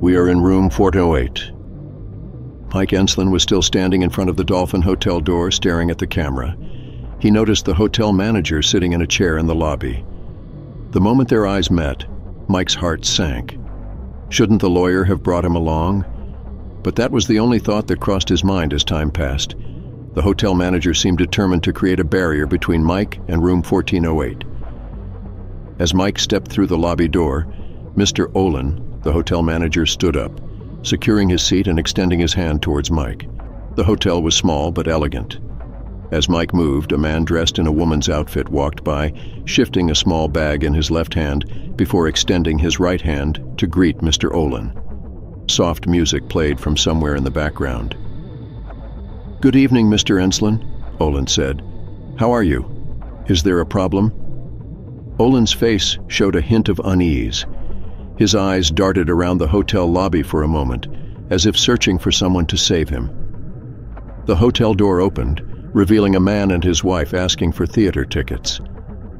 We are in room 408. Mike Enslin was still standing in front of the Dolphin Hotel door staring at the camera. He noticed the hotel manager sitting in a chair in the lobby. The moment their eyes met, Mike's heart sank. Shouldn't the lawyer have brought him along? But that was the only thought that crossed his mind as time passed. The hotel manager seemed determined to create a barrier between Mike and room 1408. As Mike stepped through the lobby door, Mr. Olin, the hotel manager, stood up, securing his seat and extending his hand towards Mike. The hotel was small but elegant. As Mike moved, a man dressed in a woman's outfit walked by, shifting a small bag in his left hand before extending his right hand to greet Mr. Olin. Soft music played from somewhere in the background. Good evening, Mr. Enslin, Olin said. How are you? Is there a problem? Olin's face showed a hint of unease. His eyes darted around the hotel lobby for a moment, as if searching for someone to save him. The hotel door opened, revealing a man and his wife asking for theater tickets.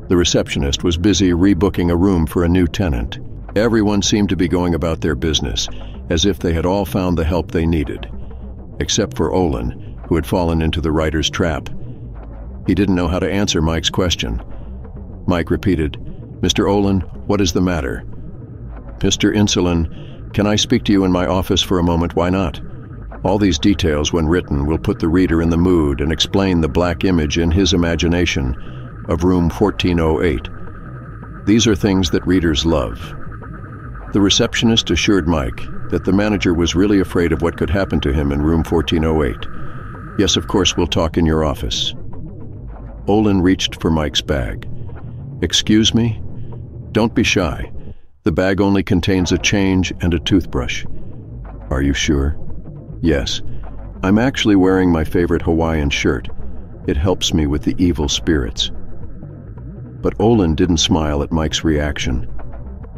The receptionist was busy rebooking a room for a new tenant. Everyone seemed to be going about their business, as if they had all found the help they needed. Except for Olin, who had fallen into the writer's trap. He didn't know how to answer Mike's question. Mike repeated, Mr. Olin, what is the matter? Mr. Enslin, can I speak to you in my office for a moment? Why not? All these details, when written, will put the reader in the mood and explain the black image in his imagination of room 1408. These are things that readers love. The receptionist assured Mike that the manager was really afraid of what could happen to him in room 1408. Yes, of course, we'll talk in your office. Olin reached for Mike's bag. Excuse me? Don't be shy. The bag only contains a change and a toothbrush. Are you sure? Yes. I'm actually wearing my favorite Hawaiian shirt. It helps me with the evil spirits. But Olin didn't smile at Mike's reaction.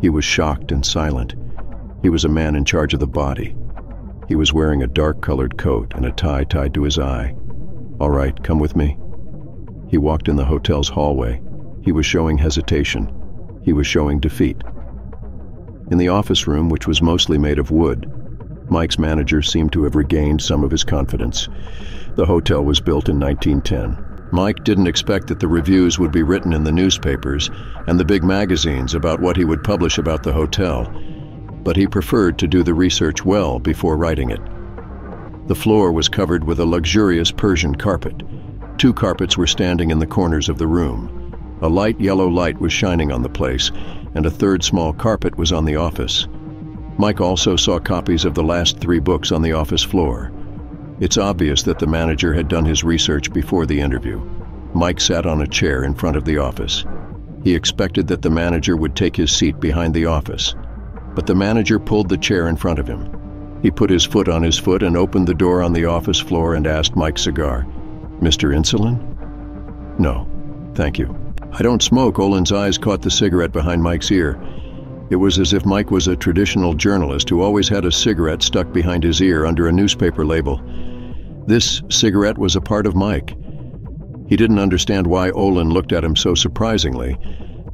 He was shocked and silent. He was a man in charge of the body. He was wearing a dark-colored coat and a tie tied to his eye. All right, come with me. He walked in the hotel's hallway. He was showing hesitation. He was showing defeat. In the office room, which was mostly made of wood, Mike's manager seemed to have regained some of his confidence. The hotel was built in 1910. Mike didn't expect that the reviews would be written in the newspapers and the big magazines about what he would publish about the hotel, but he preferred to do the research well before writing it. The floor was covered with a luxurious Persian carpet. Two carpets were standing in the corners of the room. A light yellow light was shining on the place, and a third small carpet was on the office. Mike also saw copies of the last three books on the office floor. It's obvious that the manager had done his research before the interview. Mike sat on a chair in front of the office. He expected that the manager would take his seat behind the office, but the manager pulled the chair in front of him. He put his foot on his foot and opened the door on the office floor and asked Mike Cigar, Mr. Enslin? No, thank you. I don't smoke. Olin's eyes caught the cigarette behind Mike's ear. It was as if Mike was a traditional journalist who always had a cigarette stuck behind his ear under a newspaper label. This cigarette was a part of Mike. He didn't understand why Olin looked at him so surprisingly,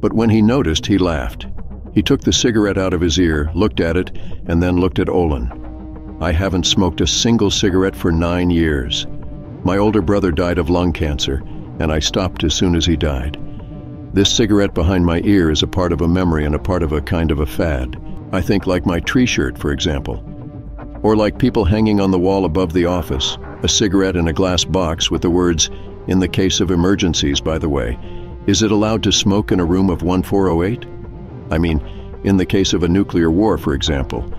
but when he noticed, he laughed. He took the cigarette out of his ear, looked at it, and then looked at Olin. I haven't smoked a single cigarette for nine years. My older brother died of lung cancer, and I stopped as soon as he died. This cigarette behind my ear is a part of a memory and a part of a kind of a fad. I think like my tree shirt, for example. Or like people hanging on the wall above the office, a cigarette in a glass box with the words, in the case of emergencies, by the way. Is it allowed to smoke in a room of 1408? I mean, in the case of a nuclear war, for example.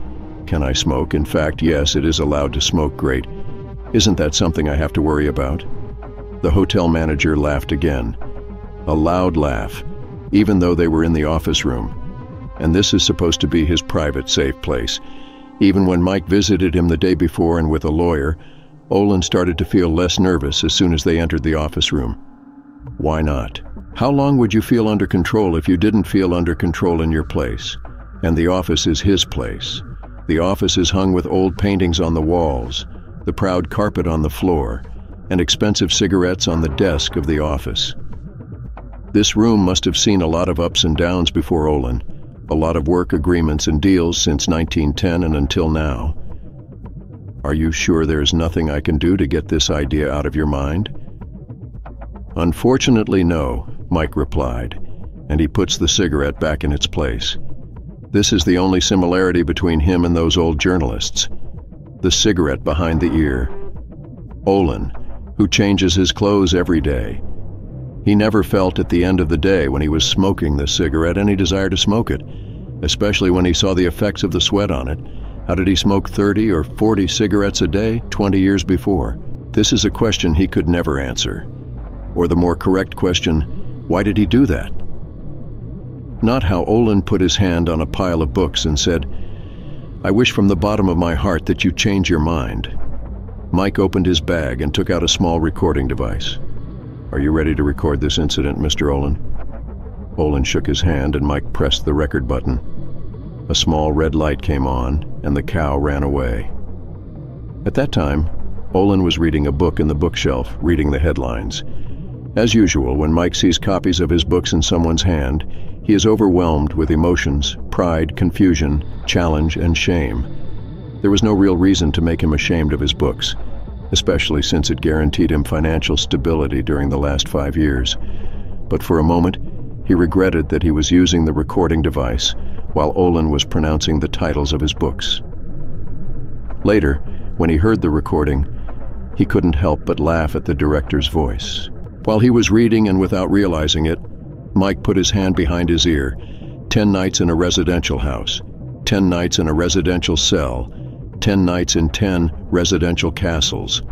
Can I smoke? In fact, yes, it is allowed to smoke great. Isn't that something I have to worry about? The hotel manager laughed again a loud laugh, even though they were in the office room. And this is supposed to be his private safe place. Even when Mike visited him the day before and with a lawyer, Olin started to feel less nervous as soon as they entered the office room. Why not? How long would you feel under control if you didn't feel under control in your place? And the office is his place. The office is hung with old paintings on the walls, the proud carpet on the floor, and expensive cigarettes on the desk of the office. This room must have seen a lot of ups and downs before Olin, A lot of work agreements and deals since 1910 and until now. Are you sure there's nothing I can do to get this idea out of your mind? Unfortunately, no, Mike replied, and he puts the cigarette back in its place. This is the only similarity between him and those old journalists. The cigarette behind the ear. Olin, who changes his clothes every day. He never felt at the end of the day when he was smoking the cigarette any desire to smoke it, especially when he saw the effects of the sweat on it. How did he smoke 30 or 40 cigarettes a day 20 years before? This is a question he could never answer. Or the more correct question, why did he do that? Not how Olin put his hand on a pile of books and said, I wish from the bottom of my heart that you change your mind. Mike opened his bag and took out a small recording device. Are you ready to record this incident, Mr. Olin? Olin shook his hand and Mike pressed the record button. A small red light came on and the cow ran away. At that time, Olin was reading a book in the bookshelf, reading the headlines. As usual, when Mike sees copies of his books in someone's hand, he is overwhelmed with emotions, pride, confusion, challenge, and shame. There was no real reason to make him ashamed of his books, especially since it guaranteed him financial stability during the last five years. But for a moment, he regretted that he was using the recording device while Olin was pronouncing the titles of his books. Later, when he heard the recording, he couldn't help but laugh at the director's voice. While he was reading and without realizing it, Mike put his hand behind his ear. Ten nights in a residential house. Ten nights in a residential cell. Ten nights in ten residential castles.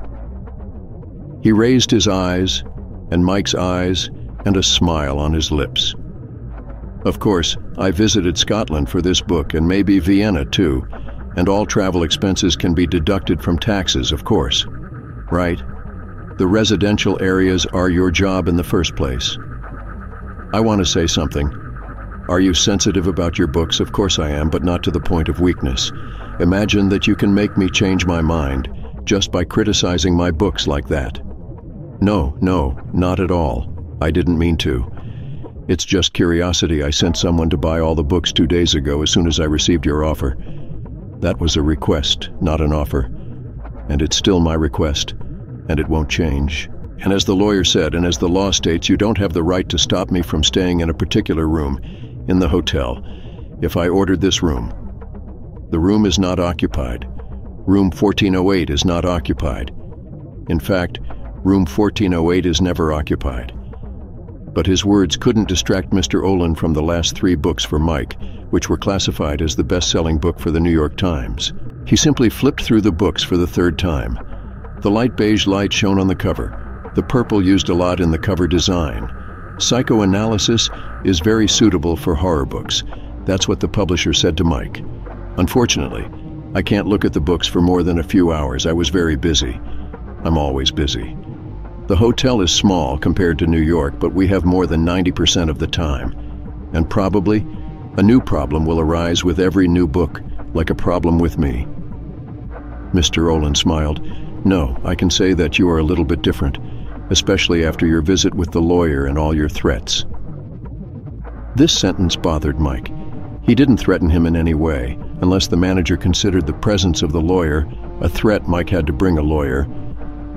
He raised his eyes, and Mike's eyes, and a smile on his lips. Of course, I visited Scotland for this book and maybe Vienna too, and all travel expenses can be deducted from taxes, of course. Right? The residential areas are your job in the first place. I want to say something. Are you sensitive about your books? Of course I am, but not to the point of weakness. Imagine that you can make me change my mind just by criticizing my books like that. No, no, not at all. I didn't mean to. It's just curiosity. I sent someone to buy all the books two days ago as soon as I received your offer. That was a request, not an offer. And it's still my request, and it won't change. And as the lawyer said, and as the law states, you don't have the right to stop me from staying in a particular room in the hotel if I ordered this room. The room is not occupied. Room 1408 is not occupied. In fact, room 1408 is never occupied. But his words couldn't distract Mr. Olin from the last three books for Mike, which were classified as the best-selling book for the New York Times. He simply flipped through the books for the third time. The light beige light shown on the cover, the purple used a lot in the cover design. Psychoanalysis is very suitable for horror books. That's what the publisher said to Mike. Unfortunately, I can't look at the books for more than a few hours. I was very busy. I'm always busy. The hotel is small compared to New York, but we have more than 90% of the time. And probably, a new problem will arise with every new book, like a problem with me. Mr. Olin smiled. No, I can say that you are a little bit different especially after your visit with the lawyer and all your threats. This sentence bothered Mike. He didn't threaten him in any way, unless the manager considered the presence of the lawyer a threat Mike had to bring a lawyer.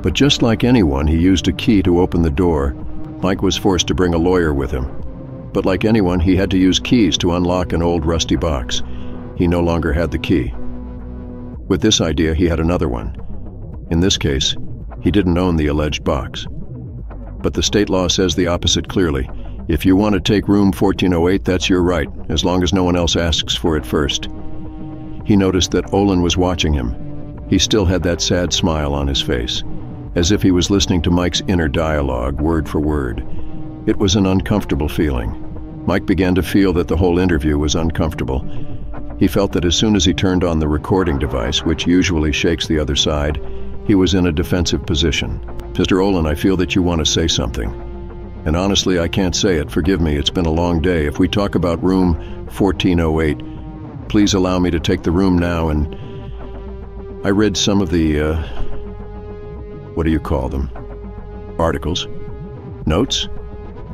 But just like anyone, he used a key to open the door. Mike was forced to bring a lawyer with him. But like anyone, he had to use keys to unlock an old rusty box. He no longer had the key. With this idea, he had another one. In this case, he didn't own the alleged box. But the state law says the opposite clearly. If you want to take room 1408, that's your right, as long as no one else asks for it first. He noticed that Olin was watching him. He still had that sad smile on his face, as if he was listening to Mike's inner dialogue, word for word. It was an uncomfortable feeling. Mike began to feel that the whole interview was uncomfortable. He felt that as soon as he turned on the recording device, which usually shakes the other side, he was in a defensive position. Mr. Olin, I feel that you want to say something. And honestly, I can't say it. Forgive me, it's been a long day. If we talk about room 1408, please allow me to take the room now and... I read some of the, uh, what do you call them? Articles? Notes?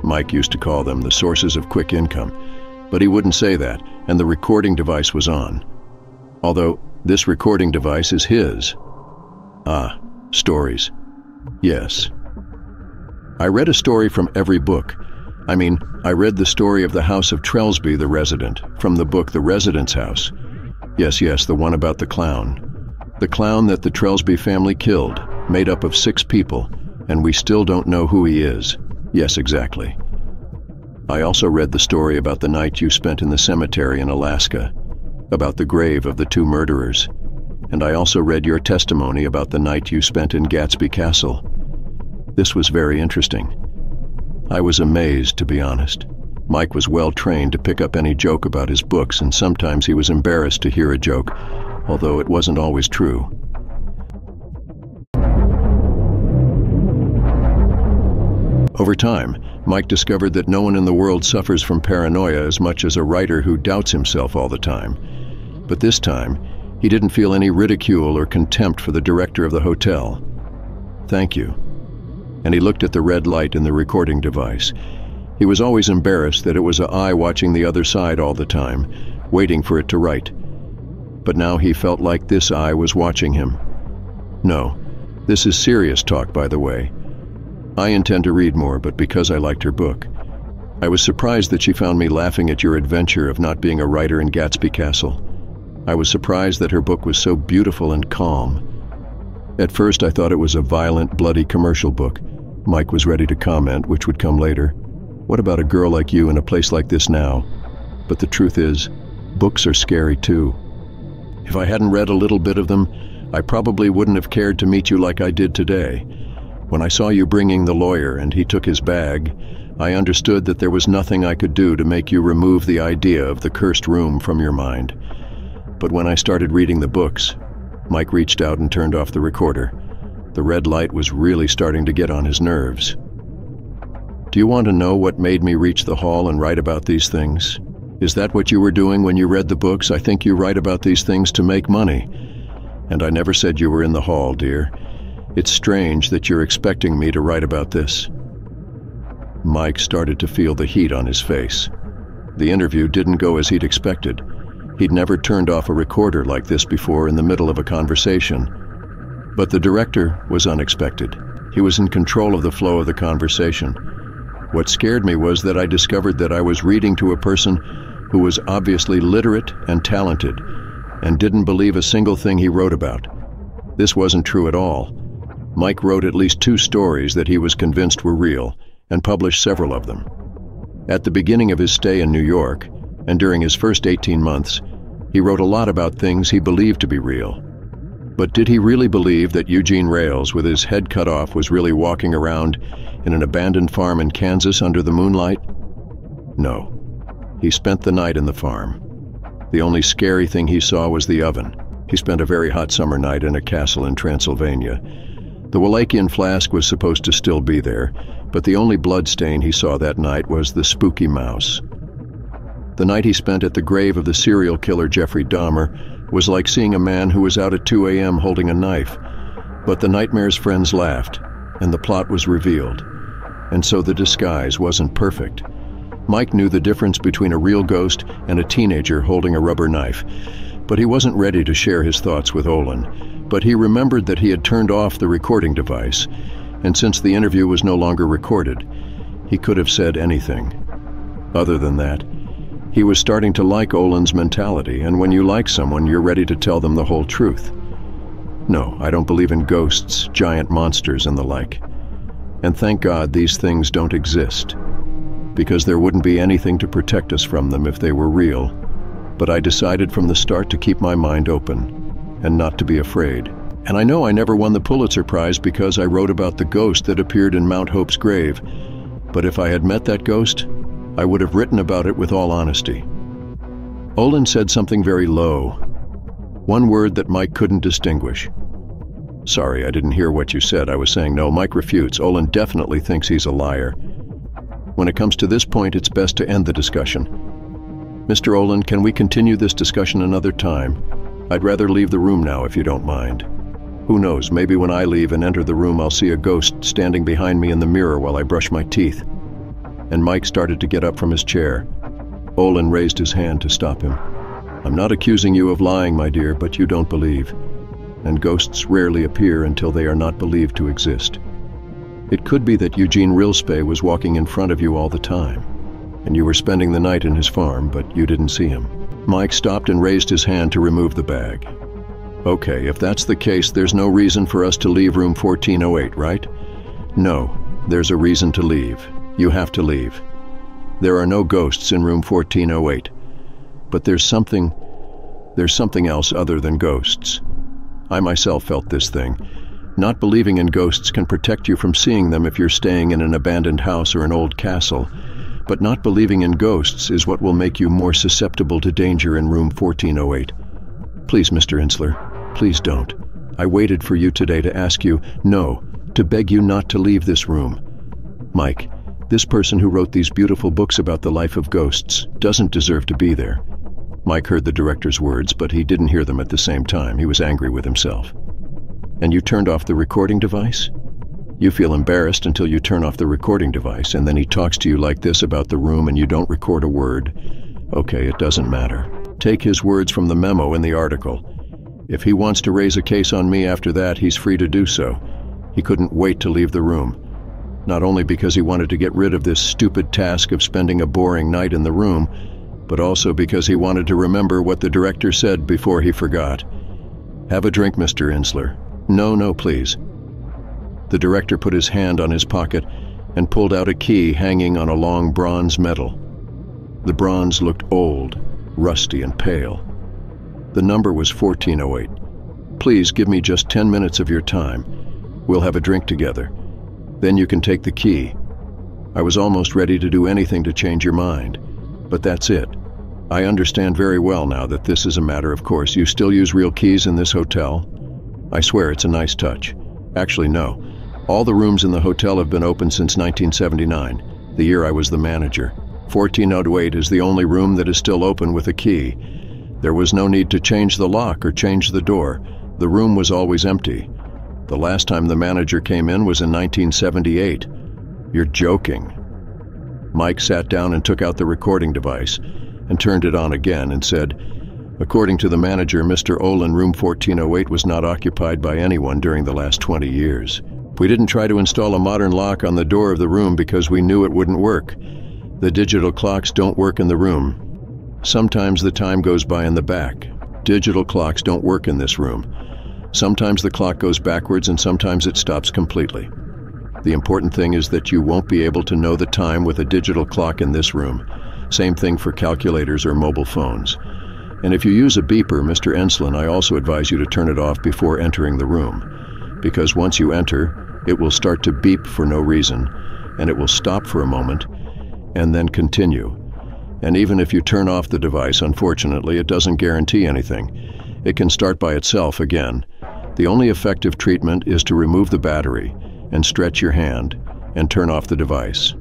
Mike used to call them the sources of quick income. But he wouldn't say that, and the recording device was on. Although, this recording device is his. Ah, stories. Yes. I read a story from every book. I mean, I read the story of the House of Trelsby, the Resident, from the book The Resident's House. Yes, yes, the one about the clown. The clown that the Trelsby family killed, made up of six people, and we still don't know who he is. Yes, exactly. I also read the story about the night you spent in the cemetery in Alaska, about the grave of the two murderers, and I also read your testimony about the night you spent in Gatsby Castle. This was very interesting. I was amazed, to be honest. Mike was well trained to pick up any joke about his books, and sometimes he was embarrassed to hear a joke, although it wasn't always true. Over time, Mike discovered that no one in the world suffers from paranoia as much as a writer who doubts himself all the time. But this time, he didn't feel any ridicule or contempt for the director of the hotel. Thank you. And he looked at the red light in the recording device. He was always embarrassed that it was a eye watching the other side all the time, waiting for it to write. But now he felt like this eye was watching him. No, this is serious talk, by the way. I intend to read more, but because I liked her book. I was surprised that she found me laughing at your adventure of not being a writer in Gatsby Castle. I was surprised that her book was so beautiful and calm. At first I thought it was a violent, bloody commercial book. Mike was ready to comment, which would come later. What about a girl like you in a place like this now? But the truth is, books are scary too. If I hadn't read a little bit of them, I probably wouldn't have cared to meet you like I did today. When I saw you bringing the lawyer and he took his bag, I understood that there was nothing I could do to make you remove the idea of the cursed room from your mind. But when I started reading the books, Mike reached out and turned off the recorder. The red light was really starting to get on his nerves. Do you want to know what made me reach the hall and write about these things? Is that what you were doing when you read the books? I think you write about these things to make money. And I never said you were in the hall, dear. It's strange that you're expecting me to write about this. Mike started to feel the heat on his face. The interview didn't go as he'd expected. He'd never turned off a recorder like this before in the middle of a conversation. But the director was unexpected. He was in control of the flow of the conversation. What scared me was that I discovered that I was reading to a person who was obviously literate and talented and didn't believe a single thing he wrote about. This wasn't true at all. Mike wrote at least two stories that he was convinced were real and published several of them. At the beginning of his stay in New York, and during his first 18 months, he wrote a lot about things he believed to be real. But did he really believe that Eugene Rales, with his head cut off, was really walking around in an abandoned farm in Kansas under the moonlight? No. He spent the night in the farm. The only scary thing he saw was the oven. He spent a very hot summer night in a castle in Transylvania, the Wallachian flask was supposed to still be there, but the only blood stain he saw that night was the spooky mouse. The night he spent at the grave of the serial killer Jeffrey Dahmer was like seeing a man who was out at 2 a.m. holding a knife. But the nightmare's friends laughed, and the plot was revealed. And so the disguise wasn't perfect. Mike knew the difference between a real ghost and a teenager holding a rubber knife, but he wasn't ready to share his thoughts with Olin but he remembered that he had turned off the recording device, and since the interview was no longer recorded, he could have said anything. Other than that, he was starting to like Olin's mentality, and when you like someone, you're ready to tell them the whole truth. No, I don't believe in ghosts, giant monsters, and the like. And thank God these things don't exist, because there wouldn't be anything to protect us from them if they were real. But I decided from the start to keep my mind open and not to be afraid. And I know I never won the Pulitzer Prize because I wrote about the ghost that appeared in Mount Hope's grave. But if I had met that ghost, I would have written about it with all honesty. Olin said something very low, one word that Mike couldn't distinguish. Sorry, I didn't hear what you said. I was saying no, Mike refutes. Olin definitely thinks he's a liar. When it comes to this point, it's best to end the discussion. Mr. Olin, can we continue this discussion another time? I'd rather leave the room now if you don't mind. Who knows, maybe when I leave and enter the room I'll see a ghost standing behind me in the mirror while I brush my teeth. And Mike started to get up from his chair. Olin raised his hand to stop him. I'm not accusing you of lying, my dear, but you don't believe. And ghosts rarely appear until they are not believed to exist. It could be that Eugene Rilspe was walking in front of you all the time, and you were spending the night in his farm, but you didn't see him. Mike stopped and raised his hand to remove the bag. Okay, if that's the case, there's no reason for us to leave room 1408, right? No, there's a reason to leave. You have to leave. There are no ghosts in room 1408. But there's something, there's something else other than ghosts. I myself felt this thing. Not believing in ghosts can protect you from seeing them if you're staying in an abandoned house or an old castle. But not believing in ghosts is what will make you more susceptible to danger in room 1408. Please, Mr. Enslin, please don't. I waited for you today to ask you, no, to beg you not to leave this room. Mike, this person who wrote these beautiful books about the life of ghosts doesn't deserve to be there. Mike heard the director's words, but he didn't hear them at the same time. He was angry with himself. And you turned off the recording device? You feel embarrassed until you turn off the recording device, and then he talks to you like this about the room and you don't record a word. Okay, it doesn't matter. Take his words from the memo in the article. If he wants to raise a case on me after that, he's free to do so. He couldn't wait to leave the room not only because he wanted to get rid of this stupid task of spending a boring night in the room, but also because he wanted to remember what the director said before he forgot. Have a drink, Mr. Enslin. No, no, please. The director put his hand on his pocket and pulled out a key hanging on a long bronze medal. The bronze looked old, rusty, and pale. The number was 1408. Please give me just 10 minutes of your time. We'll have a drink together. Then you can take the key. I was almost ready to do anything to change your mind. But that's it. I understand very well now that this is a matter of course. You still use real keys in this hotel? I swear it's a nice touch. Actually, no. All the rooms in the hotel have been open since 1979, the year I was the manager. 1408 is the only room that is still open with a key. There was no need to change the lock or change the door. The room was always empty. The last time the manager came in was in 1978. You're joking. Mike sat down and took out the recording device and turned it on again and said, According to the manager, Mr. Olin, room 1408 was not occupied by anyone during the last 20 years. We didn't try to install a modern lock on the door of the room because we knew it wouldn't work. The digital clocks don't work in the room. Sometimes the time goes by in the back. Digital clocks don't work in this room. Sometimes the clock goes backwards and sometimes it stops completely. The important thing is that you won't be able to know the time with a digital clock in this room. Same thing for calculators or mobile phones. And if you use a beeper, Mr. Enslin, I also advise you to turn it off before entering the room. Because once you enter, it will start to beep for no reason, and it will stop for a moment, and then continue. And even if you turn off the device, unfortunately, it doesn't guarantee anything. It can start by itself again, the only effective treatment is to remove the battery and stretch your hand and turn off the device.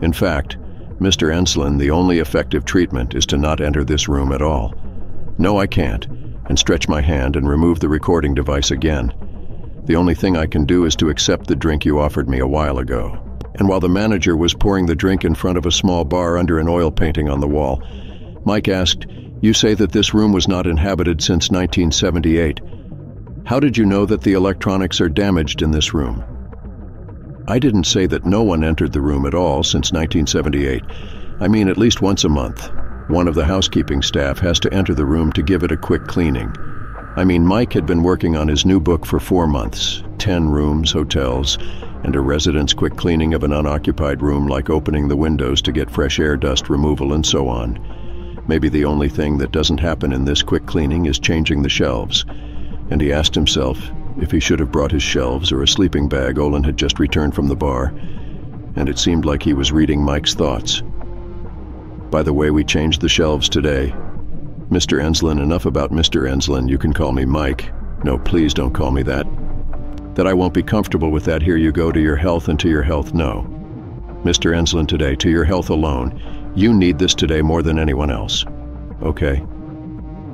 In fact, Mr. Enslin, the only effective treatment is to not enter this room at all. No, I can't, and stretch my hand and remove the recording device again. The only thing I can do is to accept the drink you offered me a while ago. And while the manager was pouring the drink in front of a small bar under an oil painting on the wall, Mike asked, You say that this room was not inhabited since 1978. How did you know that the electronics are damaged in this room? I didn't say that no one entered the room at all since 1978. I mean at least once a month. One of the housekeeping staff has to enter the room to give it a quick cleaning. I mean, Mike had been working on his new book for four months. Ten rooms, hotels, and a resident's quick cleaning of an unoccupied room like opening the windows to get fresh air dust removal and so on. Maybe the only thing that doesn't happen in this quick cleaning is changing the shelves and he asked himself if he should have brought his shelves or a sleeping bag Olin had just returned from the bar, and it seemed like he was reading Mike's thoughts. By the way we changed the shelves today, Mr. Enslin, enough about Mr. Enslin, you can call me Mike. No, please don't call me that. That I won't be comfortable with that, here you go, to your health and to your health, no. Mr. Enslin today, to your health alone. You need this today more than anyone else. Okay?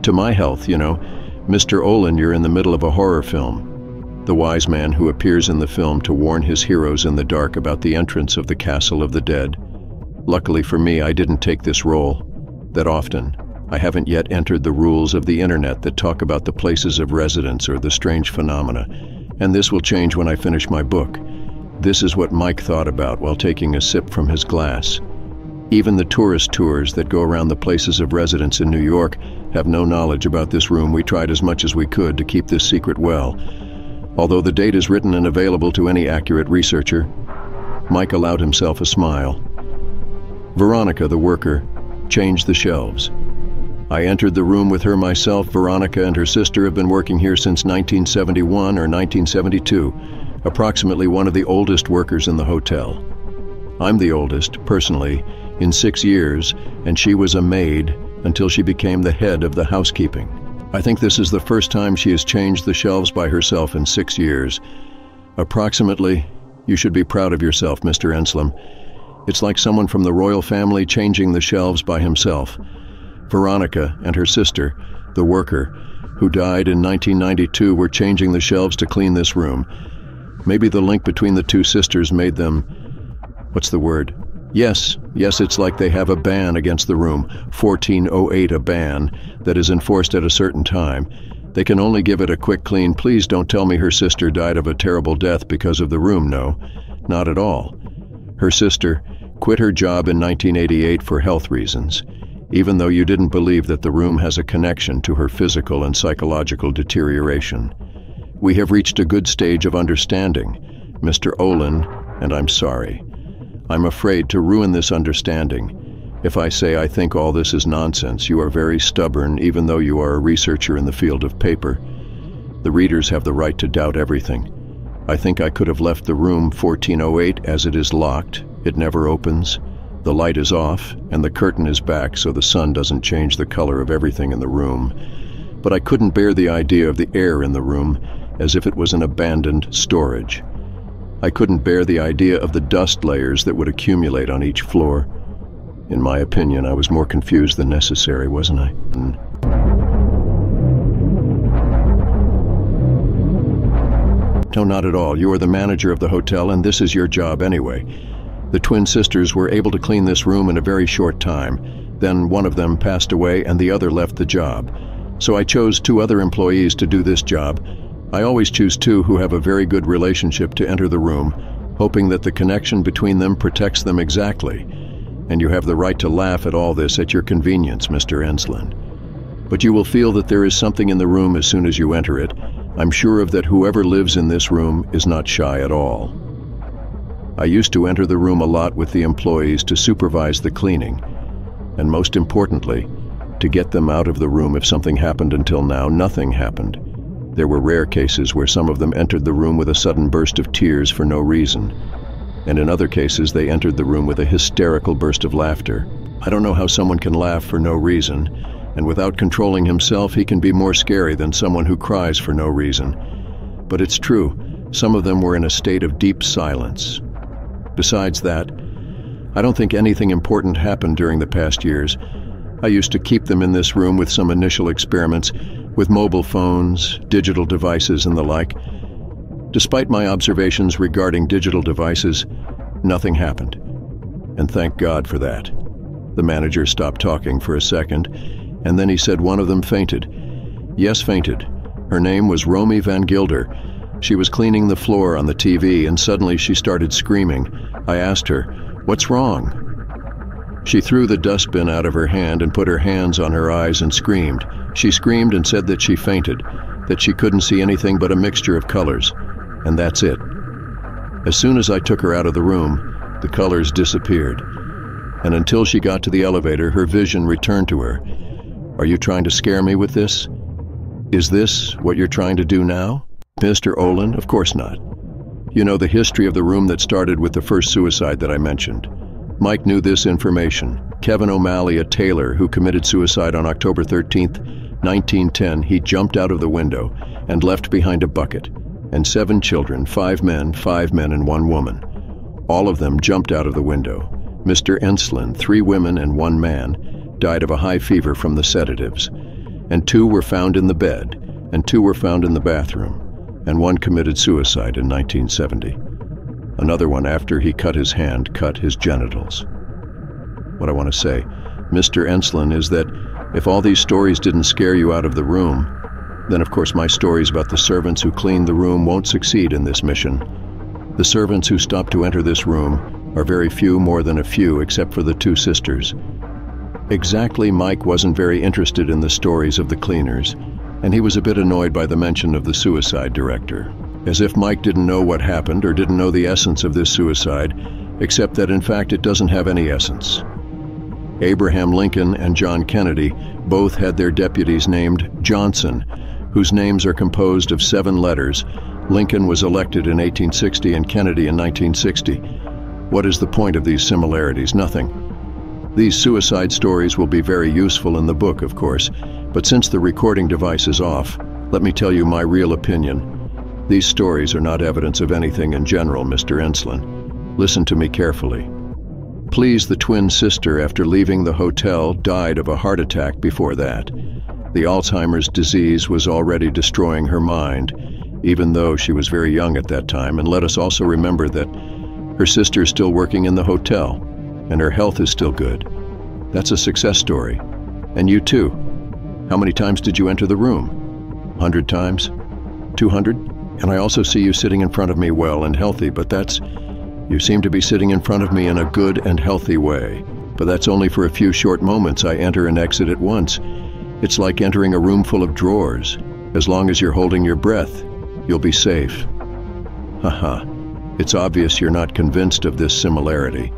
To my health, you know, Mr. Olin, you're in the middle of a horror film. The wise man who appears in the film to warn his heroes in the dark about the entrance of the castle of the dead. Luckily for me, I didn't take this role. that often. I haven't yet entered the rules of the internet that talk about the places of residence or the strange phenomena, and this will change when I finish my book. This is what Mike thought about while taking a sip from his glass. Even the tourist tours that go around the places of residence in New York have no knowledge about this room. We tried as much as we could to keep this secret well. Although the date is written and available to any accurate researcher, Mike allowed himself a smile. Veronica, the worker, changed the shelves. I entered the room with her myself. Veronica and her sister have been working here since 1971 or 1972, approximately one of the oldest workers in the hotel. I'm the oldest, personally, in six years, and she was a maid until she became the head of the housekeeping. I think this is the first time she has changed the shelves by herself in six years. Approximately, you should be proud of yourself, Mr. Enslin. It's like someone from the royal family changing the shelves by himself. Veronica and her sister, the worker, who died in 1992, were changing the shelves to clean this room. Maybe the link between the two sisters made them. What's the word? Yes, yes, it's like they have a ban against the room, 1408 a ban, that is enforced at a certain time. They can only give it a quick clean. Please don't tell me her sister died of a terrible death because of the room, no. Not at all. Her sister quit her job in 1988 for health reasons, even though you didn't believe that the room has a connection to her physical and psychological deterioration. We have reached a good stage of understanding, Mr. Olin, and I'm sorry. I'm afraid to ruin this understanding. If I say I think all this is nonsense, you are very stubborn, even though you are a researcher in the field of paper. The readers have the right to doubt everything. I think I could have left the room 1408 as it is locked. It never opens. The light is off, and the curtain is back so the sun doesn't change the color of everything in the room. But I couldn't bear the idea of the air in the room, as if it was an abandoned storage. I couldn't bear the idea of the dust layers that would accumulate on each floor. In my opinion, I was more confused than necessary, wasn't I? Mm. No, not at all. You are the manager of the hotel, and this is your job anyway. The twin sisters were able to clean this room in a very short time. Then one of them passed away and the other left the job. So I chose two other employees to do this job, I always choose two who have a very good relationship to enter the room, hoping that the connection between them protects them exactly. And you have the right to laugh at all this at your convenience, Mr. Enslin. But you will feel that there is something in the room as soon as you enter it. I'm sure of that whoever lives in this room is not shy at all. I used to enter the room a lot with the employees to supervise the cleaning, and most importantly, to get them out of the room if something happened until now, nothing happened. There were rare cases where some of them entered the room with a sudden burst of tears for no reason. And in other cases, they entered the room with a hysterical burst of laughter. I don't know how someone can laugh for no reason, and without controlling himself, he can be more scary than someone who cries for no reason. But it's true, some of them were in a state of deep silence. Besides that, I don't think anything important happened during the past years. I used to keep them in this room with some initial experiments, with mobile phones, digital devices, and the like. Despite my observations regarding digital devices, nothing happened. And thank God for that. The manager stopped talking for a second, and then he said one of them fainted. Yes, fainted. Her name was Romy Van Gilder. She was cleaning the floor on the TV, and suddenly she started screaming. I asked her, What's wrong? She threw the dustbin out of her hand and put her hands on her eyes and screamed. She screamed and said that she fainted, that she couldn't see anything but a mixture of colors, and that's it. As soon as I took her out of the room, the colors disappeared, and until she got to the elevator, her vision returned to her. Are you trying to scare me with this? Is this what you're trying to do now? Mr. Olin, of course not. You know the history of the room that started with the first suicide that I mentioned. Mike knew this information. Kevin O'Malley, a tailor who committed suicide on October 13, 1910, he jumped out of the window and left behind a bucket, and seven children, five men, five men, and one woman. All of them jumped out of the window. Mr. Enslin, three women and one man, died of a high fever from the sedatives, and two were found in the bed, and two were found in the bathroom, and one committed suicide in 1970. Another one after he cut his hand, cut his genitals. What I want to say, Mr. Enslin, is that if all these stories didn't scare you out of the room, then of course my stories about the servants who cleaned the room won't succeed in this mission. The servants who stopped to enter this room are very few more than a few except for the two sisters. Exactly Mike wasn't very interested in the stories of the cleaners, and he was a bit annoyed by the mention of the suicide director. As if Mike didn't know what happened or didn't know the essence of this suicide, except that in fact it doesn't have any essence. Abraham Lincoln and John Kennedy both had their deputies named Johnson, whose names are composed of seven letters. Lincoln was elected in 1860 and Kennedy in 1960. What is the point of these similarities? Nothing. These suicide stories will be very useful in the book, of course, but since the recording device is off, let me tell you my real opinion. These stories are not evidence of anything in general, Mr. Enslin. Listen to me carefully. Please, the twin sister, after leaving the hotel, died of a heart attack before that. The Alzheimer's disease was already destroying her mind, even though she was very young at that time, and let us also remember that her sister is still working in the hotel, and her health is still good. That's a success story. And you too. How many times did you enter the room? Hundred times? Two hundred? And I also see you sitting in front of me well and healthy, but that's... You seem to be sitting in front of me in a good and healthy way. But that's only for a few short moments I enter and exit at once. It's like entering a room full of drawers. As long as you're holding your breath, you'll be safe. Haha. It's obvious you're not convinced of this similarity,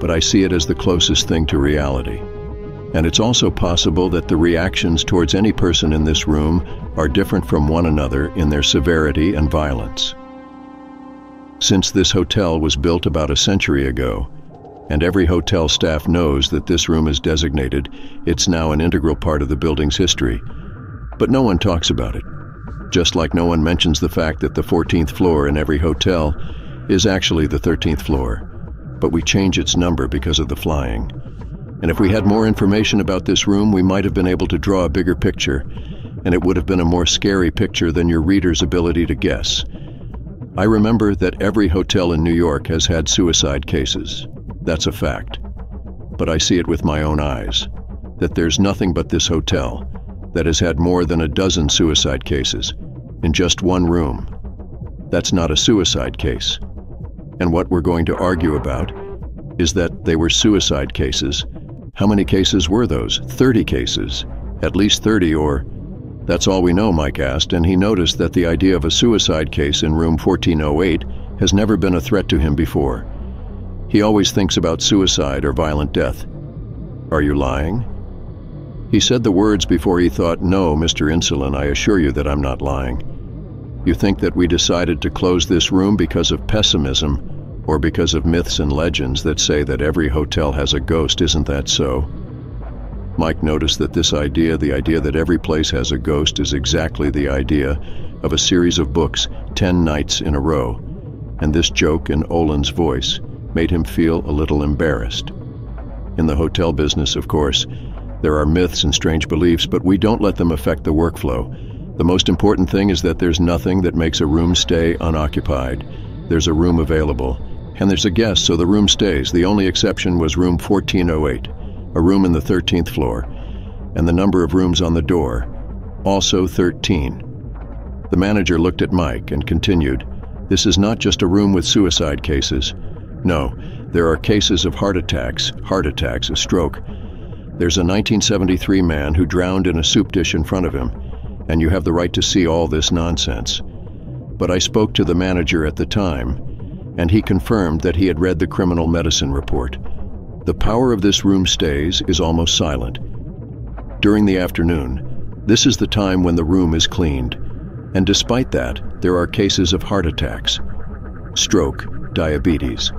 but I see it as the closest thing to reality. And it's also possible that the reactions towards any person in this room are different from one another in their severity and violence. Since this hotel was built about a century ago, and every hotel staff knows that this room is designated, it's now an integral part of the building's history. But no one talks about it. Just like no one mentions the fact that the 14th floor in every hotel is actually the 13th floor, but we change its number because of the flying. And if we had more information about this room, we might have been able to draw a bigger picture, and it would have been a more scary picture than your reader's ability to guess. I remember that every hotel in New York has had suicide cases. That's a fact. But I see it with my own eyes, that there's nothing but this hotel that has had more than a dozen suicide cases in just one room. That's not a suicide case. And what we're going to argue about is that they were suicide cases how many cases were those? 30 cases. At least 30 or... That's all we know, Mike asked, and he noticed that the idea of a suicide case in room 1408 has never been a threat to him before. He always thinks about suicide or violent death. Are you lying? He said the words before he thought, No, Mr. Enslin, I assure you that I'm not lying. You think that we decided to close this room because of pessimism or because of myths and legends that say that every hotel has a ghost, isn't that so? Mike noticed that this idea, the idea that every place has a ghost, is exactly the idea of a series of books, ten nights in a row, and this joke in Olin's voice made him feel a little embarrassed. In the hotel business, of course, there are myths and strange beliefs, but we don't let them affect the workflow. The most important thing is that there's nothing that makes a room stay unoccupied. There's a room available, and there's a guest, so the room stays. The only exception was room 1408, a room in the 13th floor, and the number of rooms on the door, also 13. The manager looked at Mike and continued, This is not just a room with suicide cases. No, there are cases of heart attacks, heart attacks, a stroke. There's a 1973 man who drowned in a soup dish in front of him, and you have the right to see all this nonsense. But I spoke to the manager at the time, and he confirmed that he had read the criminal medicine report. The power of this room stays is almost silent. During the afternoon, this is the time when the room is cleaned, and despite that, there are cases of heart attacks, stroke, diabetes.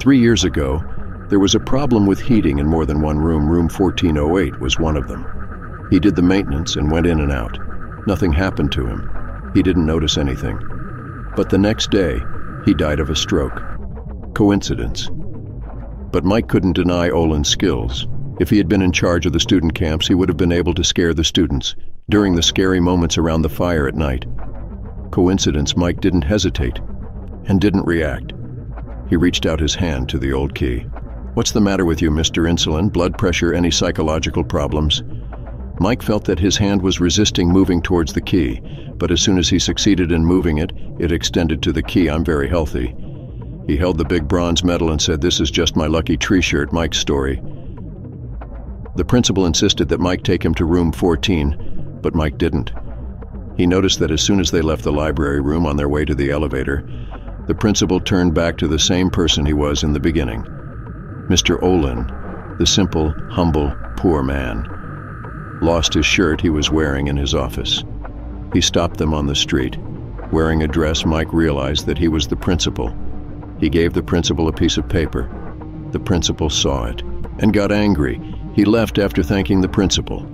Three years ago, there was a problem with heating in more than one room. Room 1408 was one of them. He did the maintenance and went in and out. Nothing happened to him. He didn't notice anything. But the next day, he died of a stroke. Coincidence. But Mike couldn't deny Olin's skills. If he had been in charge of the student camps, he would have been able to scare the students during the scary moments around the fire at night. Coincidence, Mike didn't hesitate and didn't react. He reached out his hand to the old key. What's the matter with you, Mr. Enslin? Blood pressure, any psychological problems? Mike felt that his hand was resisting moving towards the key, but as soon as he succeeded in moving it, it extended to the key, I'm very healthy. He held the big bronze medal and said, this is just my lucky tree shirt, Mike's story. The principal insisted that Mike take him to room 14, but Mike didn't. He noticed that as soon as they left the library room on their way to the elevator, the principal turned back to the same person he was in the beginning. Mr. Olin, the simple, humble, poor man, lost his shirt he was wearing in his office. He stopped them on the street. Wearing a dress, Mike realized that he was the principal. He gave the principal a piece of paper. The principal saw it and got angry. He left after thanking the principal.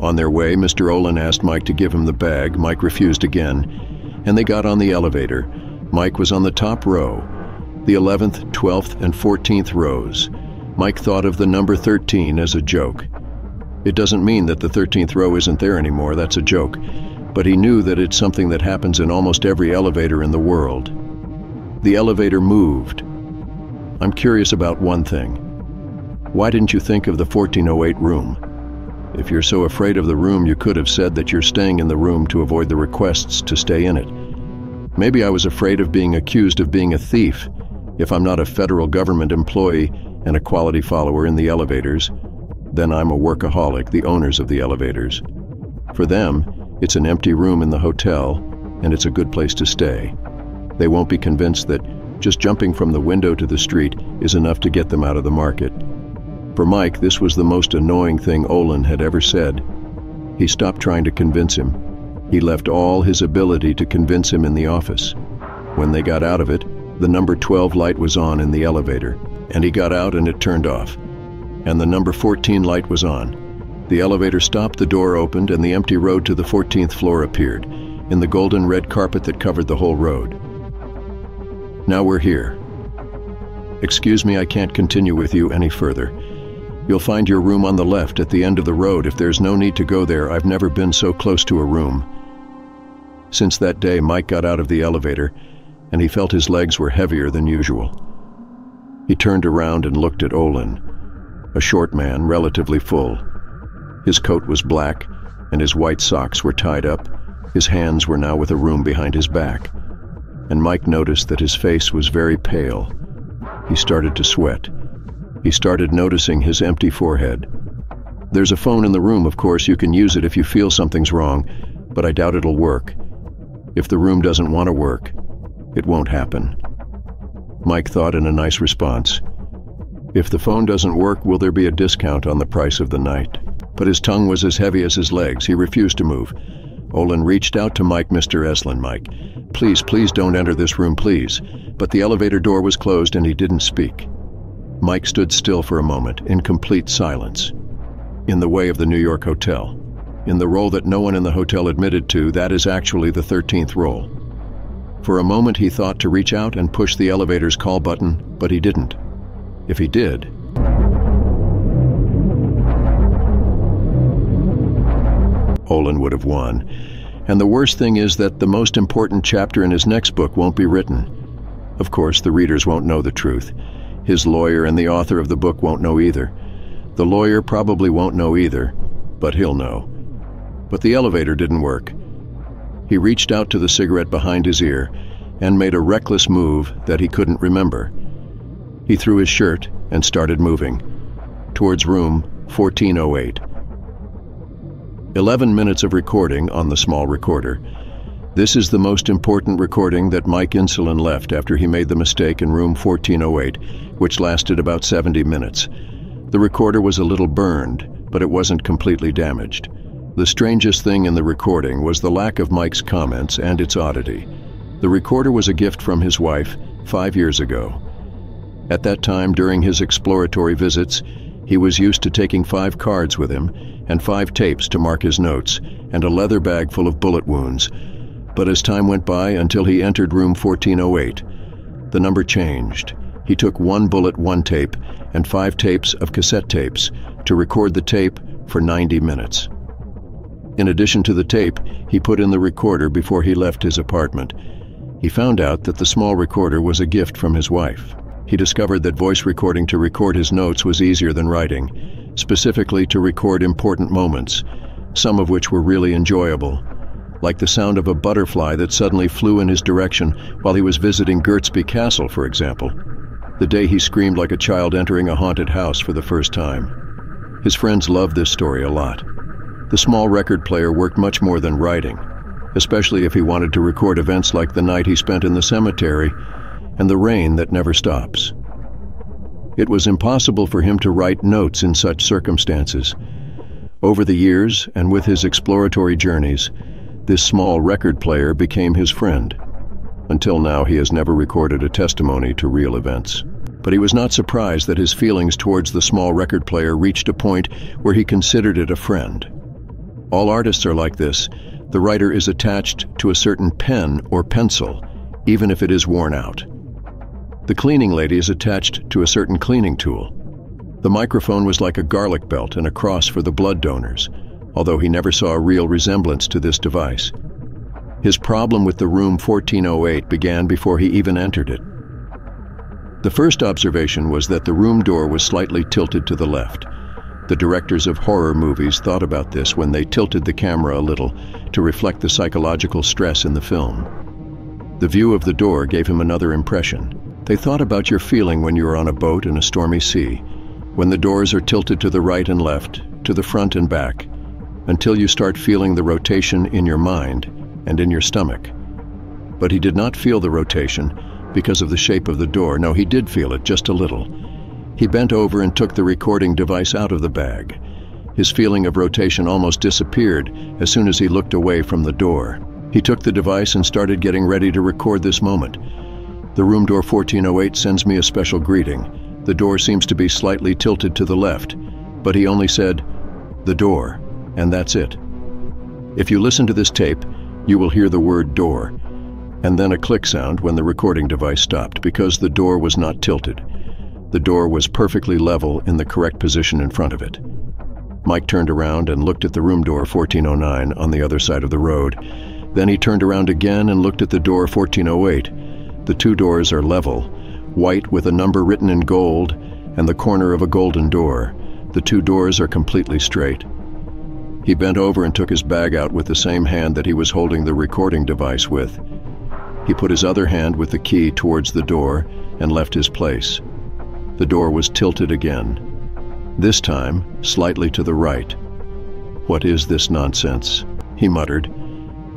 On their way, Mr. Olin asked Mike to give him the bag. Mike refused again, and they got on the elevator. Mike was on the top row, the 11th, 12th, and 14th rows. Mike thought of the number 13 as a joke. It doesn't mean that the 13th row isn't there anymore, that's a joke. But he knew that it's something that happens in almost every elevator in the world. The elevator moved. I'm curious about one thing. Why didn't you think of the 1408 room? If you're so afraid of the room, you could have said that you're staying in the room to avoid the requests to stay in it. Maybe I was afraid of being accused of being a thief if I'm not a federal government employee and a quality follower in the elevators, then I'm a workaholic, the owners of the elevators. For them, it's an empty room in the hotel, and it's a good place to stay. They won't be convinced that just jumping from the window to the street is enough to get them out of the market. For Mike, this was the most annoying thing Olin had ever said. He stopped trying to convince him. He left all his ability to convince him in the office. When they got out of it, the number 12 light was on in the elevator, and he got out and it turned off and the number 14 light was on. The elevator stopped, the door opened, and the empty road to the 14th floor appeared, in the golden red carpet that covered the whole road. Now we're here. Excuse me, I can't continue with you any further. You'll find your room on the left at the end of the road. If there's no need to go there, I've never been so close to a room. Since that day, Mike got out of the elevator, and he felt his legs were heavier than usual. He turned around and looked at Olin a short man, relatively full. His coat was black, and his white socks were tied up. His hands were now with a room behind his back. And Mike noticed that his face was very pale. He started to sweat. He started noticing his empty forehead. There's a phone in the room, of course. You can use it if you feel something's wrong, but I doubt it'll work. If the room doesn't want to work, it won't happen. Mike thought in a nice response. If the phone doesn't work, will there be a discount on the price of the night? But his tongue was as heavy as his legs. He refused to move. Olin reached out to Mike, Mr. Enslin, Mike. Please, please don't enter this room, please. But the elevator door was closed and he didn't speak. Mike stood still for a moment, in complete silence. In the way of the New York hotel. In the role that no one in the hotel admitted to, that is actually the 13th role. For a moment he thought to reach out and push the elevator's call button, but he didn't. If he did, Olin would have won. And the worst thing is that the most important chapter in his next book won't be written. Of course, the readers won't know the truth. His lawyer and the author of the book won't know either. The lawyer probably won't know either, but he'll know. But the elevator didn't work. He reached out to the cigarette behind his ear and made a reckless move that he couldn't remember. He threw his shirt and started moving towards room 1408. 11 minutes of recording on the small recorder. This is the most important recording that Mike Enslin left after he made the mistake in room 1408, which lasted about 70 minutes. The recorder was a little burned, but it wasn't completely damaged. The strangest thing in the recording was the lack of Mike's comments and its oddity. The recorder was a gift from his wife five years ago. At that time, during his exploratory visits, he was used to taking five cards with him and five tapes to mark his notes and a leather bag full of bullet wounds. But as time went by until he entered room 1408, the number changed. He took one bullet, one tape, and five tapes of cassette tapes to record the tape for 90 minutes. In addition to the tape, he put in the recorder before he left his apartment. He found out that the small recorder was a gift from his wife. He discovered that voice recording to record his notes was easier than writing, specifically to record important moments, some of which were really enjoyable, like the sound of a butterfly that suddenly flew in his direction while he was visiting Gertzby Castle, for example, the day he screamed like a child entering a haunted house for the first time. His friends loved this story a lot. The small record player worked much more than writing, especially if he wanted to record events like the night he spent in the cemetery and the rain that never stops. It was impossible for him to write notes in such circumstances. Over the years, and with his exploratory journeys, this small record player became his friend. Until now, he has never recorded a testimony to real events. But he was not surprised that his feelings towards the small record player reached a point where he considered it a friend. All artists are like this. The writer is attached to a certain pen or pencil, even if it is worn out. The cleaning lady is attached to a certain cleaning tool. The microphone was like a garlic belt and a cross for the blood donors, although he never saw a real resemblance to this device. His problem with the room 1408 began before he even entered it. The first observation was that the room door was slightly tilted to the left. The directors of horror movies thought about this when they tilted the camera a little to reflect the psychological stress in the film. The view of the door gave him another impression. They thought about your feeling when you are on a boat in a stormy sea, when the doors are tilted to the right and left, to the front and back, until you start feeling the rotation in your mind and in your stomach. But he did not feel the rotation because of the shape of the door. No, he did feel it, just a little. He bent over and took the recording device out of the bag. His feeling of rotation almost disappeared as soon as he looked away from the door. He took the device and started getting ready to record this moment. The room door 1408 sends me a special greeting. The door seems to be slightly tilted to the left, but he only said, the door, and that's it. If you listen to this tape, you will hear the word door, and then a click sound when the recording device stopped because the door was not tilted. The door was perfectly level in the correct position in front of it. Mike turned around and looked at the room door 1409 on the other side of the road. Then he turned around again and looked at the door 1408. The two doors are level, white with a number written in gold and the corner of a golden door. The two doors are completely straight. He bent over and took his bag out with the same hand that he was holding the recording device with. He put his other hand with the key towards the door and left his place. The door was tilted again, this time slightly to the right. What is this nonsense? he muttered,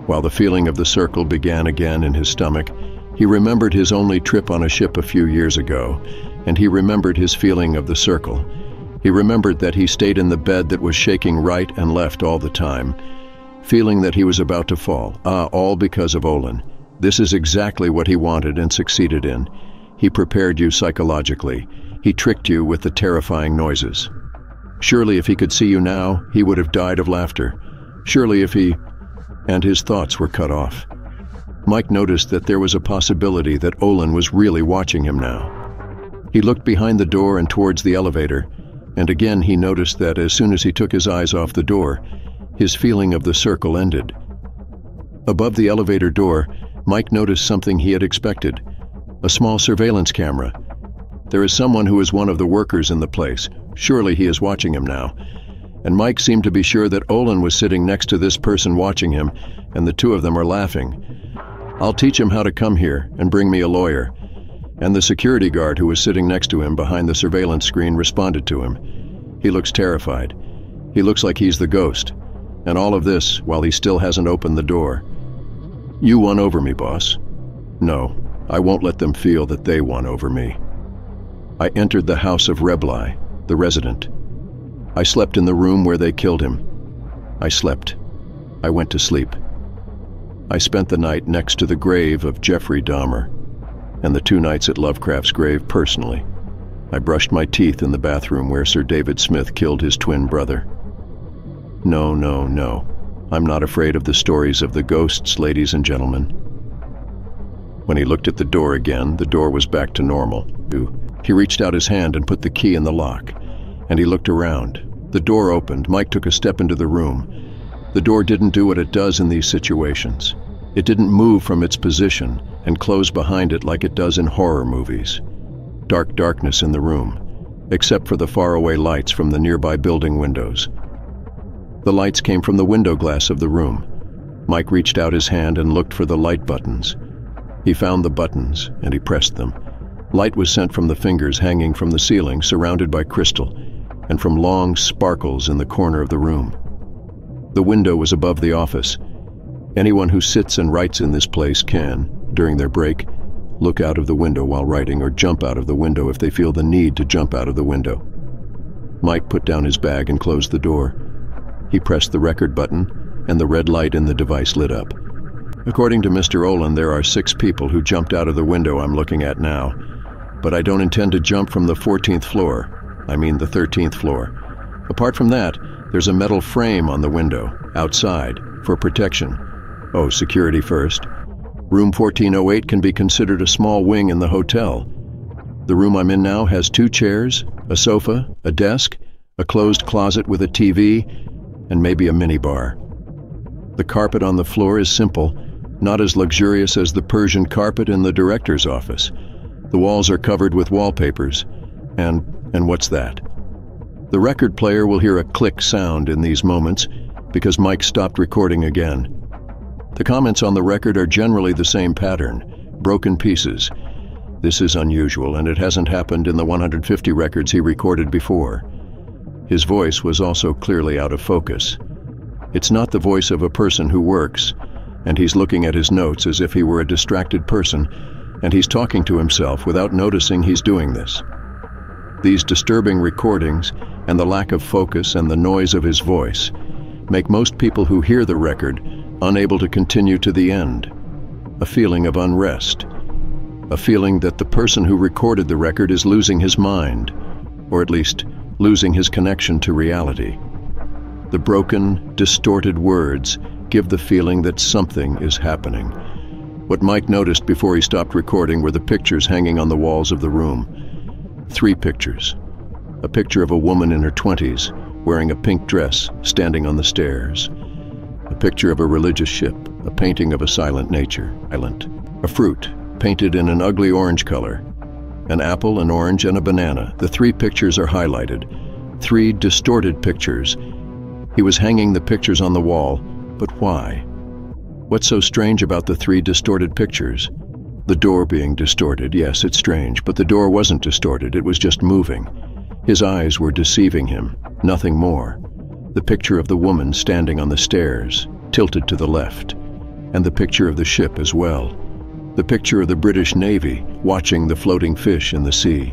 while the feeling of the circle began again in his stomach he remembered his only trip on a ship a few years ago, and he remembered his feeling of the circle. He remembered that he stayed in the bed that was shaking right and left all the time, feeling that he was about to fall. Ah, all because of Olin. This is exactly what he wanted and succeeded in. He prepared you psychologically. He tricked you with the terrifying noises. Surely if he could see you now, he would have died of laughter. Surely if he... And his thoughts were cut off. Mike noticed that there was a possibility that Olin was really watching him now. He looked behind the door and towards the elevator, and again he noticed that as soon as he took his eyes off the door, his feeling of the circle ended. Above the elevator door, Mike noticed something he had expected, a small surveillance camera. There is someone who is one of the workers in the place. Surely he is watching him now. And Mike seemed to be sure that Olin was sitting next to this person watching him, and the two of them are laughing. I'll teach him how to come here and bring me a lawyer. And the security guard who was sitting next to him behind the surveillance screen responded to him. He looks terrified. He looks like he's the ghost. And all of this while he still hasn't opened the door. You won over me, boss. No, I won't let them feel that they won over me. I entered the house of Reblai, the resident. I slept in the room where they killed him. I slept. I went to sleep. I spent the night next to the grave of Jeffrey Dahmer, and the two nights at Lovecraft's grave personally. I brushed my teeth in the bathroom where Sir David Smith killed his twin brother. No, no, no. I'm not afraid of the stories of the ghosts, ladies and gentlemen. When he looked at the door again, the door was back to normal. He reached out his hand and put the key in the lock, and he looked around. The door opened. Mike took a step into the room. The door didn't do what it does in these situations. It didn't move from its position and close behind it like it does in horror movies. dark darkness in the room, except for the faraway lights from the nearby building windows. The lights came from the window glass of the room. Mike reached out his hand and looked for the light buttons. He found the buttons, and he pressed them. Light was sent from the fingers hanging from the ceiling, surrounded by crystal, and from long sparkles in the corner of the room. The window was above the office. Anyone who sits and writes in this place can, during their break, look out of the window while writing or jump out of the window if they feel the need to jump out of the window. Mike put down his bag and closed the door. He pressed the record button, and the red light in the device lit up. According to Mr. Olin, there are six people who jumped out of the window I'm looking at now. But I don't intend to jump from the 14th floor. I mean the 13th floor. Apart from that, there's a metal frame on the window, outside, for protection. Oh, security first. Room 1408 can be considered a small wing in the hotel. The room I'm in now has two chairs, a sofa, a desk, a closed closet with a TV, and maybe a minibar. The carpet on the floor is simple, not as luxurious as the Persian carpet in the director's office. The walls are covered with wallpapers. And, and what's that? The record player will hear a click sound in these moments because Mike stopped recording again. The comments on the record are generally the same pattern, broken pieces. This is unusual and it hasn't happened in the 150 records he recorded before. His voice was also clearly out of focus. It's not the voice of a person who works, and he's looking at his notes as if he were a distracted person, and he's talking to himself without noticing he's doing this. These disturbing recordings and the lack of focus and the noise of his voice make most people who hear the record unable to continue to the end. A feeling of unrest. A feeling that the person who recorded the record is losing his mind, or at least losing his connection to reality. The broken, distorted words give the feeling that something is happening. What Mike noticed before he stopped recording were the pictures hanging on the walls of the room. Three pictures. A picture of a woman in her 20s, wearing a pink dress, standing on the stairs. A picture of a religious ship, a painting of a silent nature, island. A fruit, painted in an ugly orange color, an apple, an orange, and a banana. The three pictures are highlighted. Three distorted pictures. He was hanging the pictures on the wall, but why? What's so strange about the three distorted pictures? The door being distorted, yes, it's strange, but the door wasn't distorted, it was just moving. His eyes were deceiving him, nothing more. The picture of the woman standing on the stairs, tilted to the left, and the picture of the ship as well the picture of the British Navy watching the floating fish in the sea.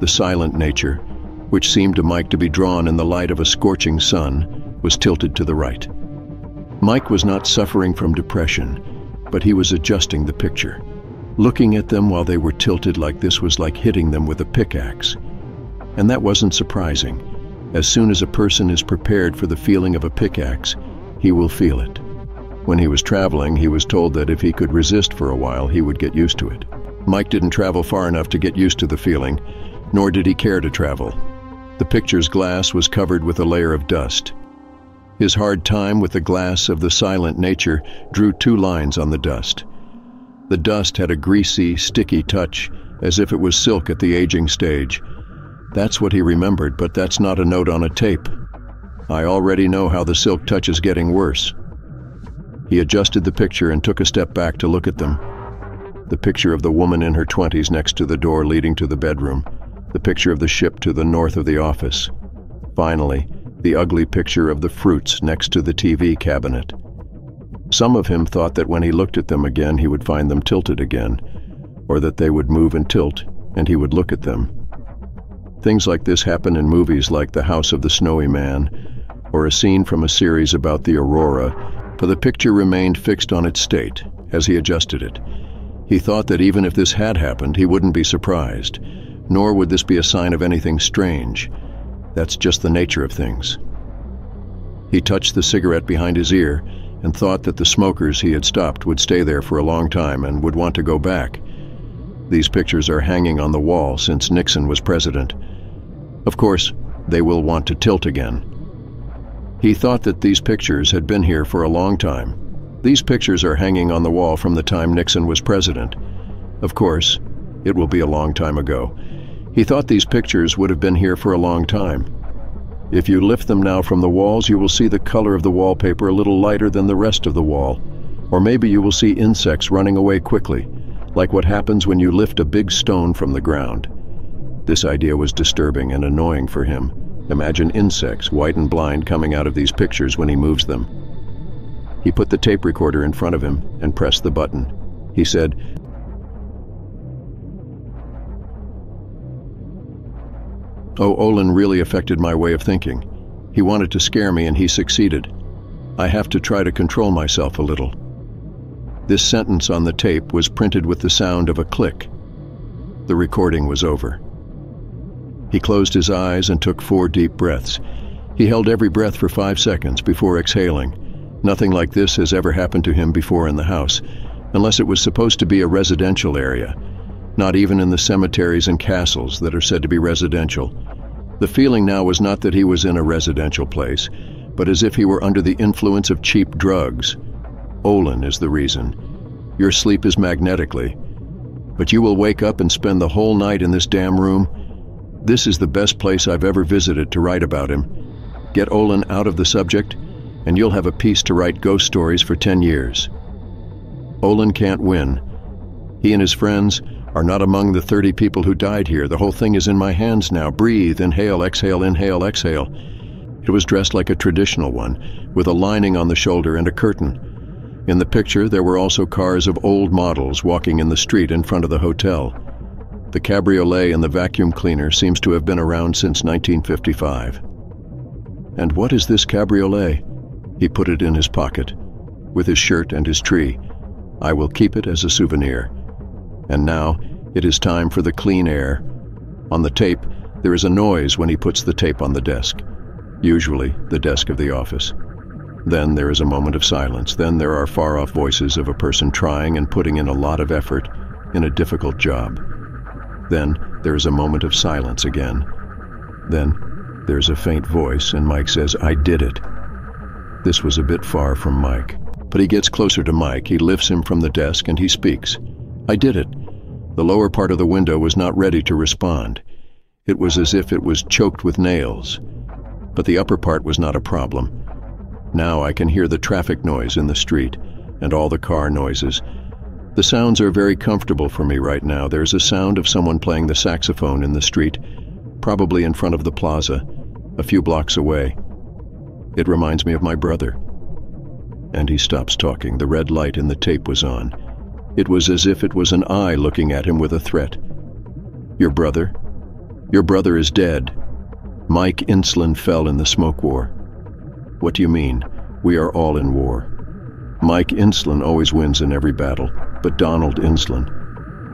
The silent nature, which seemed to Mike to be drawn in the light of a scorching sun, was tilted to the right. Mike was not suffering from depression, but he was adjusting the picture. Looking at them while they were tilted like this was like hitting them with a pickaxe. And that wasn't surprising. As soon as a person is prepared for the feeling of a pickaxe, he will feel it. When he was traveling, he was told that if he could resist for a while, he would get used to it. Mike didn't travel far enough to get used to the feeling, nor did he care to travel. The picture's glass was covered with a layer of dust. His hard time with the glass of the silent nature drew two lines on the dust. The dust had a greasy, sticky touch, as if it was silk at the aging stage. That's what he remembered, but that's not a note on a tape. I already know how the silk touch is getting worse. He adjusted the picture and took a step back to look at them. The picture of the woman in her 20s next to the door leading to the bedroom. The picture of the ship to the north of the office. Finally, the ugly picture of the fruits next to the TV cabinet. Some of him thought that when he looked at them again he would find them tilted again, or that they would move and tilt, and he would look at them. Things like this happen in movies like The House of the Snowy Man, or a scene from a series about the Aurora, for the picture remained fixed on its state as he adjusted it. He thought that even if this had happened, he wouldn't be surprised, nor would this be a sign of anything strange. That's just the nature of things. He touched the cigarette behind his ear and thought that the smokers he had stopped would stay there for a long time and would want to go back. These pictures are hanging on the wall since Nixon was president. Of course, they will want to tilt again. He thought that these pictures had been here for a long time. These pictures are hanging on the wall from the time Nixon was president. Of course, It will be a long time ago. He thought these pictures would have been here for a long time. If you lift them now from the walls, you will see the color of the wallpaper a little lighter than the rest of the wall. Or maybe you will see insects running away quickly, like what happens when you lift a big stone from the ground. This idea was disturbing and annoying for him. Imagine insects, white and blind, coming out of these pictures when he moves them. He put the tape recorder in front of him and pressed the button. He said, Oh, Olin really affected my way of thinking. He wanted to scare me and he succeeded. I have to try to control myself a little. This sentence on the tape was printed with the sound of a click. The recording was over. He closed his eyes and took four deep breaths. He held every breath for five seconds before exhaling. Nothing like this has ever happened to him before in the house, unless it was supposed to be a residential area, not even in the cemeteries and castles that are said to be residential. The feeling now was not that he was in a residential place, but as if he were under the influence of cheap drugs. Olin is the reason. Your sleep is magnetically. But you will wake up and spend the whole night in this damn room. This is the best place I've ever visited to write about him. Get Olin out of the subject, and you'll have a piece to write ghost stories for 10 years. Olin can't win. He and his friends are not among the 30 people who died here. The whole thing is in my hands now. Breathe, inhale, exhale, inhale, exhale. It was dressed like a traditional one, with a lining on the shoulder and a curtain. In the picture, there were also cars of old models walking in the street in front of the hotel. The cabriolet and the vacuum cleaner seems to have been around since 1955. And what is this cabriolet? He put it in his pocket, with his shirt and his tree. I will keep it as a souvenir. And now, it is time for the clean air. On the tape, there is a noise when he puts the tape on the desk, usually the desk of the office. Then there is a moment of silence. Then there are far-off voices of a person trying and putting in a lot of effort in a difficult job. Then there is a moment of silence again. Then there's a faint voice and Mike says, I did it. This was a bit far from Mike. But he gets closer to Mike, he lifts him from the desk and he speaks. I did it. The lower part of the window was not ready to respond. It was as if it was choked with nails. But the upper part was not a problem. Now I can hear the traffic noise in the street and all the car noises. The sounds are very comfortable for me right now. There's a sound of someone playing the saxophone in the street, probably in front of the plaza, a few blocks away. It reminds me of my brother. And he stops talking. The red light in the tape was on. It was as if it was an eye looking at him with a threat. Your brother? Your brother is dead. Mike Enslin fell in the smoke war. What do you mean? We are all in war. Mike Enslin always wins in every battle, but Donald Enslin.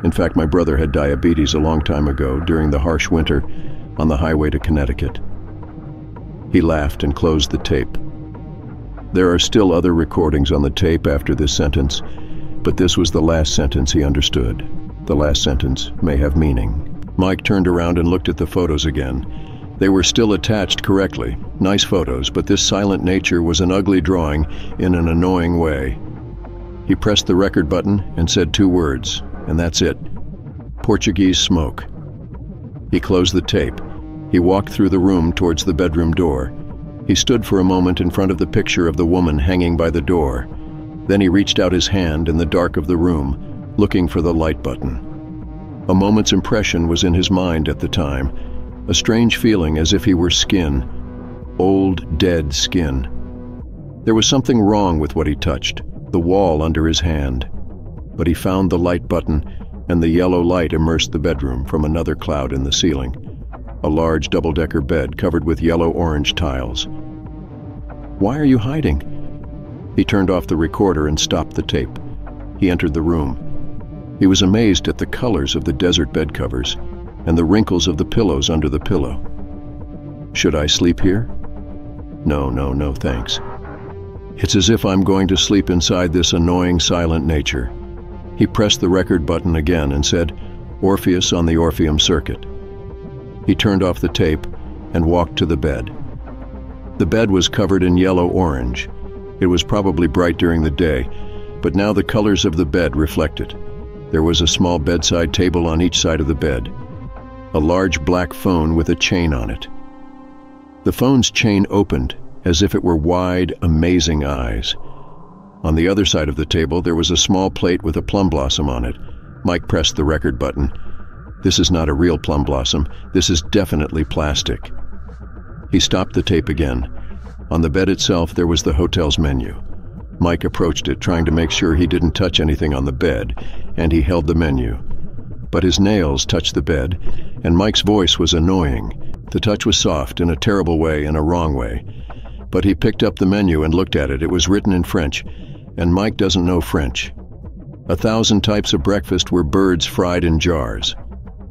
In fact, my brother had diabetes a long time ago during the harsh winter on the highway to Connecticut. He laughed and closed the tape. There are still other recordings on the tape after this sentence, but this was the last sentence he understood. The last sentence may have meaning. Mike turned around and looked at the photos again. They were still attached correctly. Nice photos, but this silent nature was an ugly drawing in an annoying way. He pressed the record button and said two words, and that's it. Portuguese smoke. He closed the tape. He walked through the room towards the bedroom door. He stood for a moment in front of the picture of the woman hanging by the door. Then he reached out his hand in the dark of the room, looking for the light button. A moment's impression was in his mind at the time, a strange feeling as if he were skin, old, dead skin. There was something wrong with what he touched, the wall under his hand. But he found the light button, and the yellow light immersed the bedroom from another cloud in the ceiling, a large double-decker bed covered with yellow-orange tiles. Why are you hiding? He turned off the recorder and stopped the tape. He entered the room. He was amazed at the colors of the desert bed covers and the wrinkles of the pillows under the pillow. Should I sleep here? No, no, no, thanks. It's as if I'm going to sleep inside this annoying silent nature. He pressed the record button again and said, Orpheus on the Orpheum Circuit. He turned off the tape and walked to the bed. The bed was covered in yellow-orange, it was probably bright during the day, but now the colors of the bed reflected. There was a small bedside table on each side of the bed, a large black phone with a chain on it. The phone's chain opened as if it were wide, amazing eyes. On the other side of the table, there was a small plate with a plum blossom on it. Mike pressed the record button. This is not a real plum blossom. This is definitely plastic. He stopped the tape again. On the bed itself, there was the hotel's menu. Mike approached it, trying to make sure he didn't touch anything on the bed, and he held the menu. But his nails touched the bed, and Mike's voice was annoying. The touch was soft in a terrible way and a wrong way. But he picked up the menu and looked at it. It was written in French, and Mike doesn't know French. A thousand types of breakfast were birds fried in jars.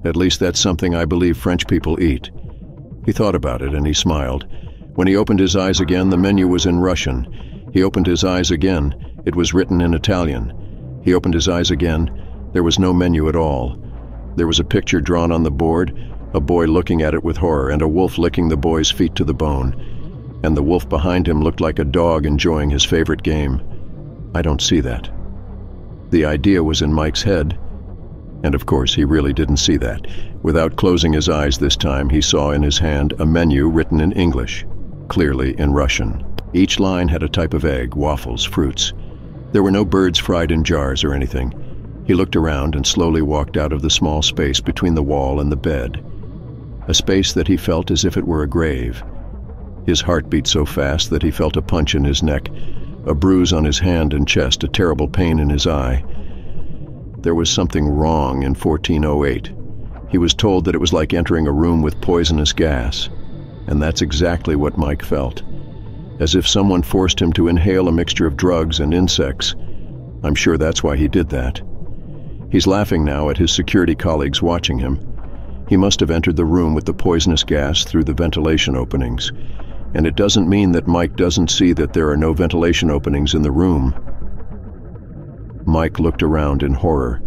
At least that's something I believe French people eat. He thought about it and he smiled. When he opened his eyes again, the menu was in Russian. He opened his eyes again. It was written in Italian. He opened his eyes again. There was no menu at all. There was a picture drawn on the board, a boy looking at it with horror, and a wolf licking the boy's feet to the bone. And the wolf behind him looked like a dog enjoying his favorite game. I don't see that. The idea was in Mike's head, and of course he really didn't see that. Without closing his eyes this time, he saw in his hand a menu written in English, clearly in Russian. Each line had a type of egg, waffles, fruits. There were no birds fried in jars or anything. He looked around and slowly walked out of the small space between the wall and the bed. A space that he felt as if it were a grave. His heart beat so fast that he felt a punch in his neck, a bruise on his hand and chest, a terrible pain in his eye. There was something wrong in 1408. He was told that it was like entering a room with poisonous gas, and that's exactly what Mike felt as if someone forced him to inhale a mixture of drugs and insects. I'm sure that's why he did that. He's laughing now at his security colleagues watching him. He must have entered the room with the poisonous gas through the ventilation openings. And it doesn't mean that Mike doesn't see that there are no ventilation openings in the room. Mike looked around in horror.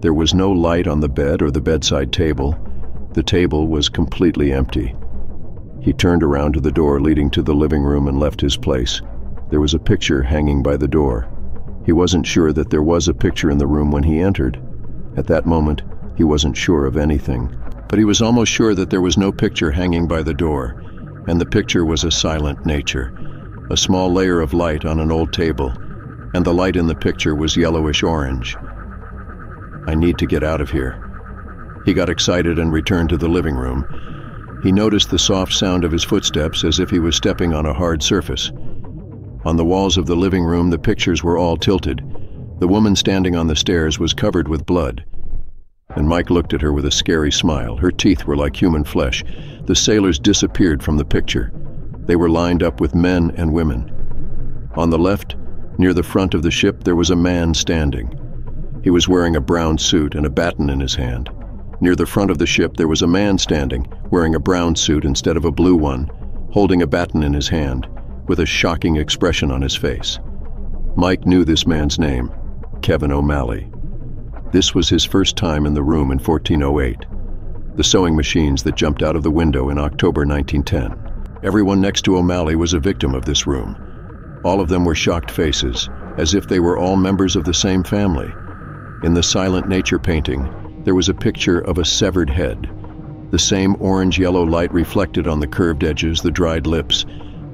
There was no light on the bed or the bedside table. The table was completely empty. He turned around to the door leading to the living room and left his place. There was a picture hanging by the door. He wasn't sure that there was a picture in the room when he entered. At that moment, he wasn't sure of anything. But he was almost sure that there was no picture hanging by the door, and the picture was a silent nature, a small layer of light on an old table, and the light in the picture was yellowish orange. I need to get out of here. He got excited and returned to the living room. He noticed the soft sound of his footsteps as if he was stepping on a hard surface. On the walls of the living room, the pictures were all tilted. The woman standing on the stairs was covered with blood. And Mike looked at her with a scary smile. Her teeth were like human flesh. The sailors disappeared from the picture. They were lined up with men and women. On the left, near the front of the ship, there was a man standing. He was wearing a brown suit and a baton in his hand. Near the front of the ship, there was a man standing, wearing a brown suit instead of a blue one, holding a baton in his hand, with a shocking expression on his face. Mike knew this man's name, Kevin O'Malley. This was his first time in the room in 1408. The sewing machines that jumped out of the window in October 1910. Everyone next to O'Malley was a victim of this room. All of them were shocked faces, as if they were all members of the same family. In the silent nature painting, there was a picture of a severed head. The same orange-yellow light reflected on the curved edges, the dried lips,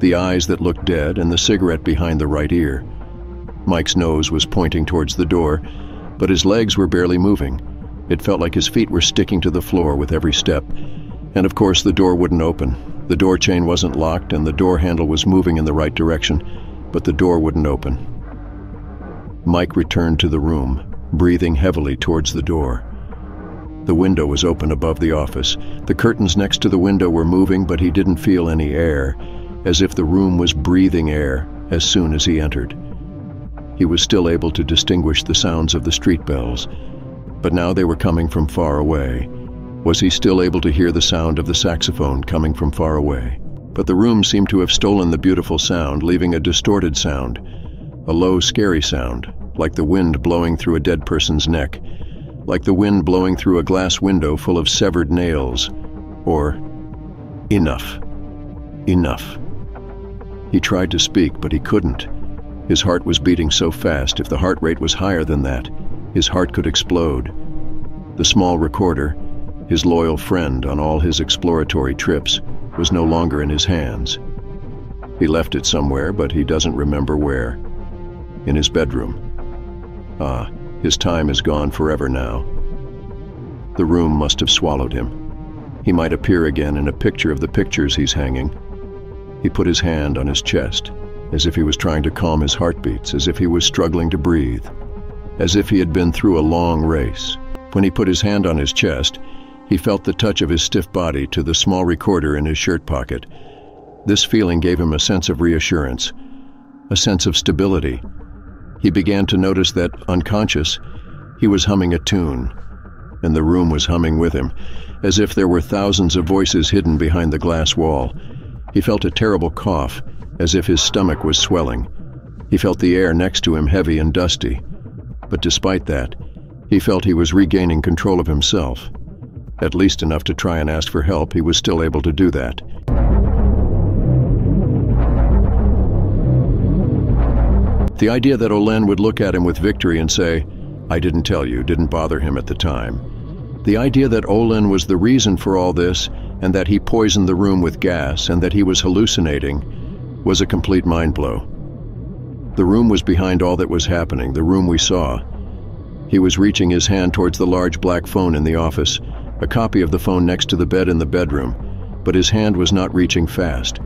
the eyes that looked dead, and the cigarette behind the right ear. Mike's nose was pointing towards the door, but his legs were barely moving. It felt like his feet were sticking to the floor with every step. And of course, the door wouldn't open. The door chain wasn't locked, and the door handle was moving in the right direction, but the door wouldn't open. Mike returned to the room, breathing heavily towards the door. The window was open above the office. The curtains next to the window were moving, but he didn't feel any air, as if the room was breathing air as soon as he entered. He was still able to distinguish the sounds of the street bells, but now they were coming from far away. Was he still able to hear the sound of the saxophone coming from far away? But the room seemed to have stolen the beautiful sound, leaving a distorted sound, a low, scary sound, like the wind blowing through a dead person's neck, like the wind blowing through a glass window full of severed nails, or enough, enough. He tried to speak, but he couldn't. His heart was beating so fast, if the heart rate was higher than that, His heart could explode. The small recorder, his loyal friend on all his exploratory trips, was no longer in his hands. He left it somewhere, but he doesn't remember where. In his bedroom. Ah, his time is gone forever now. The room must have swallowed him. He might appear again in a picture of the pictures he's hanging. He put his hand on his chest, as if he was trying to calm his heartbeats, as if he was struggling to breathe, as if he had been through a long race. When he put his hand on his chest, he felt the touch of his stiff body to the small recorder in his shirt pocket. This feeling gave him a sense of reassurance, a sense of stability. He began to notice that, unconscious, he was humming a tune, and the room was humming with him, as if there were thousands of voices hidden behind the glass wall. He felt a terrible cough, as if his stomach was swelling. He felt the air next to him heavy and dusty. But despite that, he felt he was regaining control of himself. At least enough to try and ask for help, he was still able to do that. The idea that Olin would look at him with victory and say, I didn't tell you, didn't bother him at the time. The idea that Olin was the reason for all this and that he poisoned the room with gas and that he was hallucinating was a complete mind blow. The room was behind all that was happening, the room we saw. He was reaching his hand towards the large black phone in the office, a copy of the phone next to the bed in the bedroom, but his hand was not reaching fast.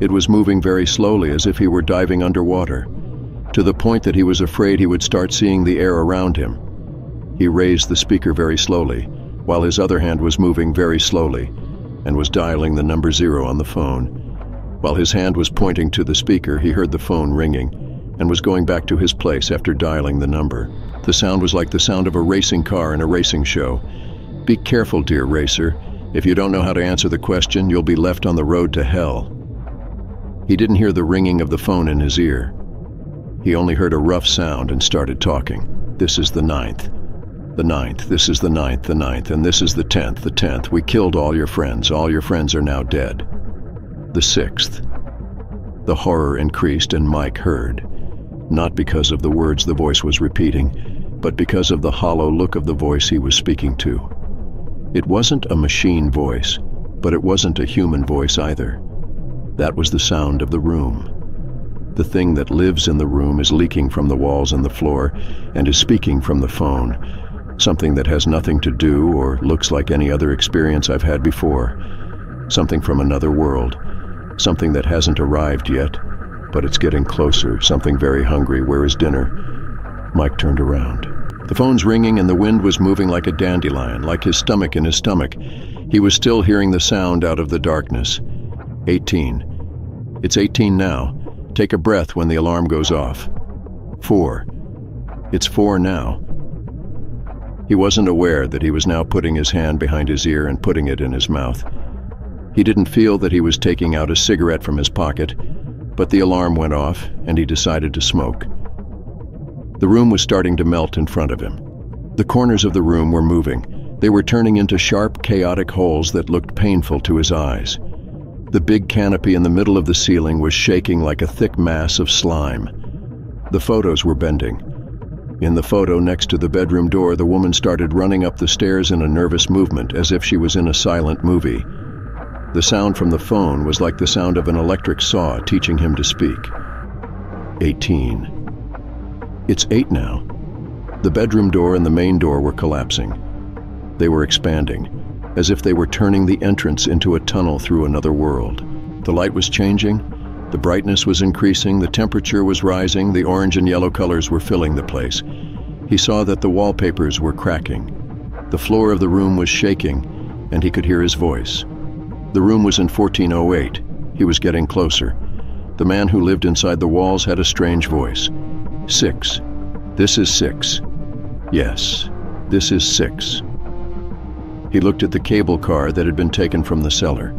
It was moving very slowly as if he were diving underwater, to the point that he was afraid he would start seeing the air around him. He raised the speaker very slowly, while his other hand was moving very slowly, and was dialing the number zero on the phone. While his hand was pointing to the speaker, he heard the phone ringing and was going back to his place after dialing the number. The sound was like the sound of a racing car in a racing show. Be careful, dear racer. If you don't know how to answer the question, you'll be left on the road to hell. He didn't hear the ringing of the phone in his ear. He only heard a rough sound and started talking. This is the ninth. The ninth, this is the ninth, the ninth, and this is the tenth, the tenth. We killed all your friends. All your friends are now dead the sixth. The horror increased and Mike heard, not because of the words the voice was repeating, but because of the hollow look of the voice he was speaking to. It wasn't a machine voice, but it wasn't a human voice either. That was the sound of the room. The thing that lives in the room is leaking from the walls and the floor and is speaking from the phone, something that has nothing to do or looks like any other experience I've had before, something from another world, Something that hasn't arrived yet, but it's getting closer. Something very hungry. Where is dinner? Mike turned around. The phone's ringing and the wind was moving like a dandelion, like his stomach in his stomach. He was still hearing the sound out of the darkness. 18. It's 18 now. Take a breath when the alarm goes off. 4. It's 4 now. He wasn't aware that he was now putting his hand behind his ear and putting it in his mouth. He didn't feel that he was taking out a cigarette from his pocket, but the alarm went off and he decided to smoke. The room was starting to melt in front of him. The corners of the room were moving. They were turning into sharp, chaotic holes that looked painful to his eyes. The big canopy in the middle of the ceiling was shaking like a thick mass of slime. The photos were bending. In the photo next to the bedroom door, the woman started running up the stairs in a nervous movement, as if she was in a silent movie. The sound from the phone was like the sound of an electric saw teaching him to speak. 18. It's 8 now. The bedroom door and the main door were collapsing. They were expanding, as if they were turning the entrance into a tunnel through another world. The light was changing, the brightness was increasing, the temperature was rising, the orange and yellow colors were filling the place. He saw that the wallpapers were cracking. The floor of the room was shaking, and he could hear his voice. The room was in 1408. He was getting closer. The man who lived inside the walls had a strange voice. Six. This is six. Yes, this is six. He looked at the cable car that had been taken from the cellar.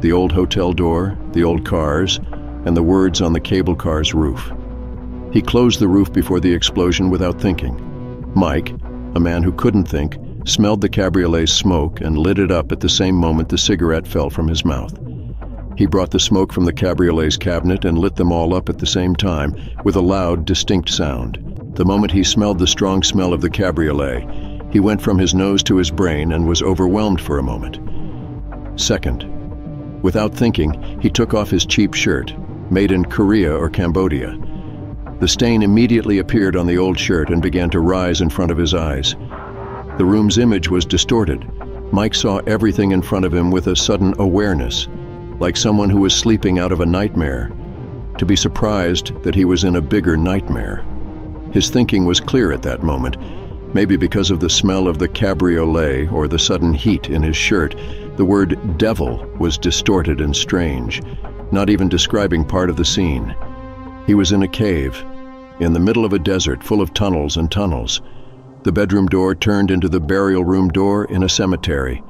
The old hotel door, the old cars, and the words on the cable car's roof. He closed the roof before the explosion without thinking. Mike, a man who couldn't think, smelled the cabriolet's smoke and lit it up at the same moment the cigarette fell from his mouth. He brought the smoke from the cabriolet's cabinet and lit them all up at the same time with a loud, distinct sound. The moment he smelled the strong smell of the cabriolet, he went from his nose to his brain and was overwhelmed for a moment. Second, without thinking, he took off his cheap shirt, made in Korea or Cambodia. The stain immediately appeared on the old shirt and began to rise in front of his eyes. The room's image was distorted. Mike saw everything in front of him with a sudden awareness, like someone who was sleeping out of a nightmare, to be surprised that he was in a bigger nightmare. His thinking was clear at that moment, maybe because of the smell of the cabriolet or the sudden heat in his shirt. The word devil was distorted and strange, not even describing part of the scene. He was in a cave, in the middle of a desert full of tunnels and tunnels. The bedroom door turned into the burial room door in a cemetery.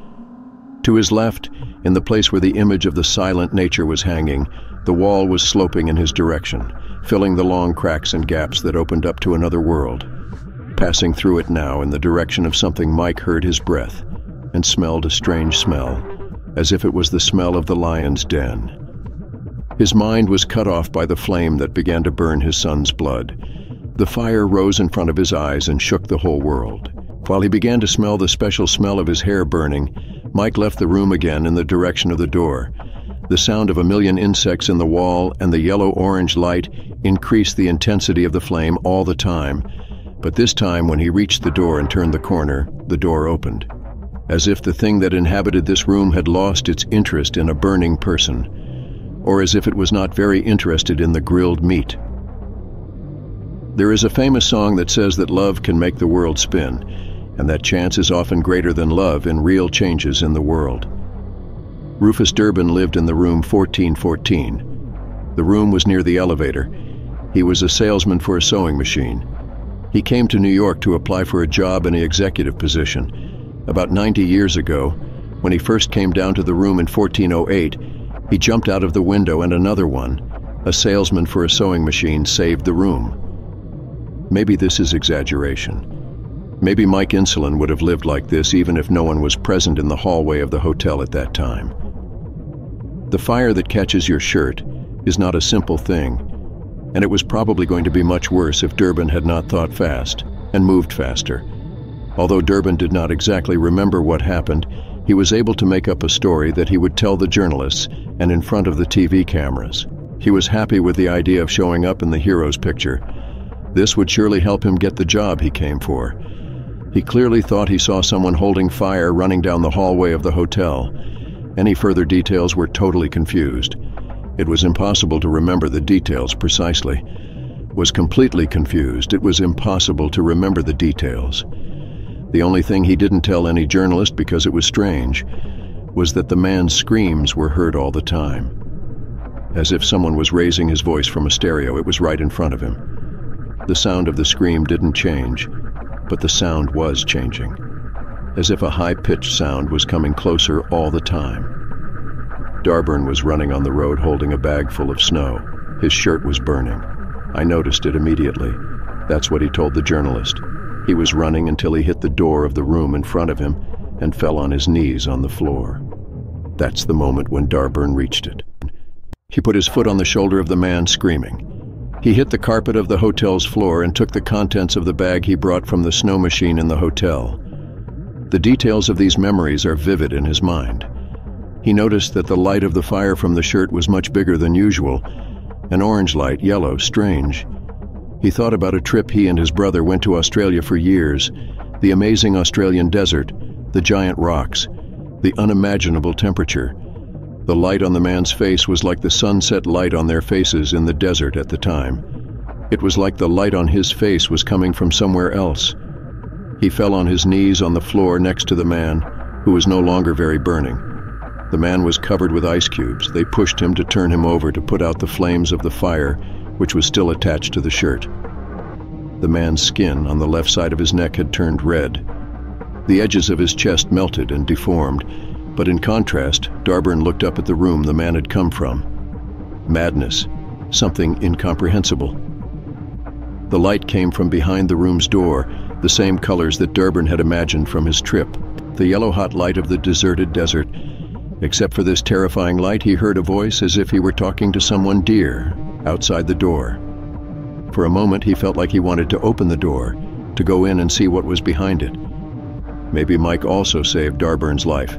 To his left, in the place where the image of the silent nature was hanging, the wall was sloping in his direction, filling the long cracks and gaps that opened up to another world. Passing through it now in the direction of something Mike heard his breath and smelled a strange smell, as if it was the smell of the lion's den. His mind was cut off by the flame that began to burn his son's blood. The fire rose in front of his eyes and shook the whole world. While he began to smell the special smell of his hair burning, Mike left the room again in the direction of the door. The sound of a million insects in the wall and the yellow-orange light increased the intensity of the flame all the time. But this time, when he reached the door and turned the corner, the door opened. As if the thing that inhabited this room had lost its interest in a burning person, or as if it was not very interested in the grilled meat. There is a famous song that says that love can make the world spin, and that chance is often greater than love in real changes in the world. Rufus Dearborn lived in the room 1414. The room was near the elevator. He was a salesman for a sewing machine. He came to New York to apply for a job in an executive position. About 90 years ago, when he first came down to the room in 1408, he jumped out of the window and another one, a salesman for a sewing machine, saved the room. Maybe this is exaggeration. Maybe Mike Enslin would have lived like this even if no one was present in the hallway of the hotel at that time. The fire that catches your shirt is not a simple thing, and it was probably going to be much worse if Dearborn had not thought fast and moved faster. Although Dearborn did not exactly remember what happened, he was able to make up a story that he would tell the journalists and in front of the TV cameras. He was happy with the idea of showing up in the hero's picture, this would surely help him get the job he came for. He clearly thought he saw someone holding fire running down the hallway of the hotel. Any further details were totally confused. It was impossible to remember the details precisely. Was completely confused. It was impossible to remember the details. The only thing he didn't tell any journalist because it was strange was that the man's screams were heard all the time. As if someone was raising his voice from a stereo, it was right in front of him. The sound of the scream didn't change, but the sound was changing, as if a high-pitched sound was coming closer all the time. Dearborn was running on the road holding a bag full of snow. His shirt was burning. I noticed it immediately. That's what he told the journalist. He was running until he hit the door of the room in front of him and fell on his knees on the floor. That's the moment when Dearborn reached it. He put his foot on the shoulder of the man, screaming. He hit the carpet of the hotel's floor and took the contents of the bag he brought from the snow machine in the hotel. The details of these memories are vivid in his mind. He noticed that the light of the fire from the shirt was much bigger than usual, an orange light, yellow, strange. He thought about a trip he and his brother went to Australia for years, the amazing Australian desert, the giant rocks, the unimaginable temperature, the light on the man's face was like the sunset light on their faces in the desert at the time. It was like the light on his face was coming from somewhere else. He fell on his knees on the floor next to the man, who was no longer very burning. The man was covered with ice cubes. They pushed him to turn him over to put out the flames of the fire, which was still attached to the shirt. The man's skin on the left side of his neck had turned red. The edges of his chest melted and deformed, but in contrast, Dearborn looked up at the room the man had come from. Madness, something incomprehensible. The light came from behind the room's door, the same colors that Dearborn had imagined from his trip, the yellow-hot light of the deserted desert. Except for this terrifying light, he heard a voice as if he were talking to someone dear, outside the door. For a moment, he felt like he wanted to open the door, to go in and see what was behind it. Maybe Mike also saved Dearborn's life.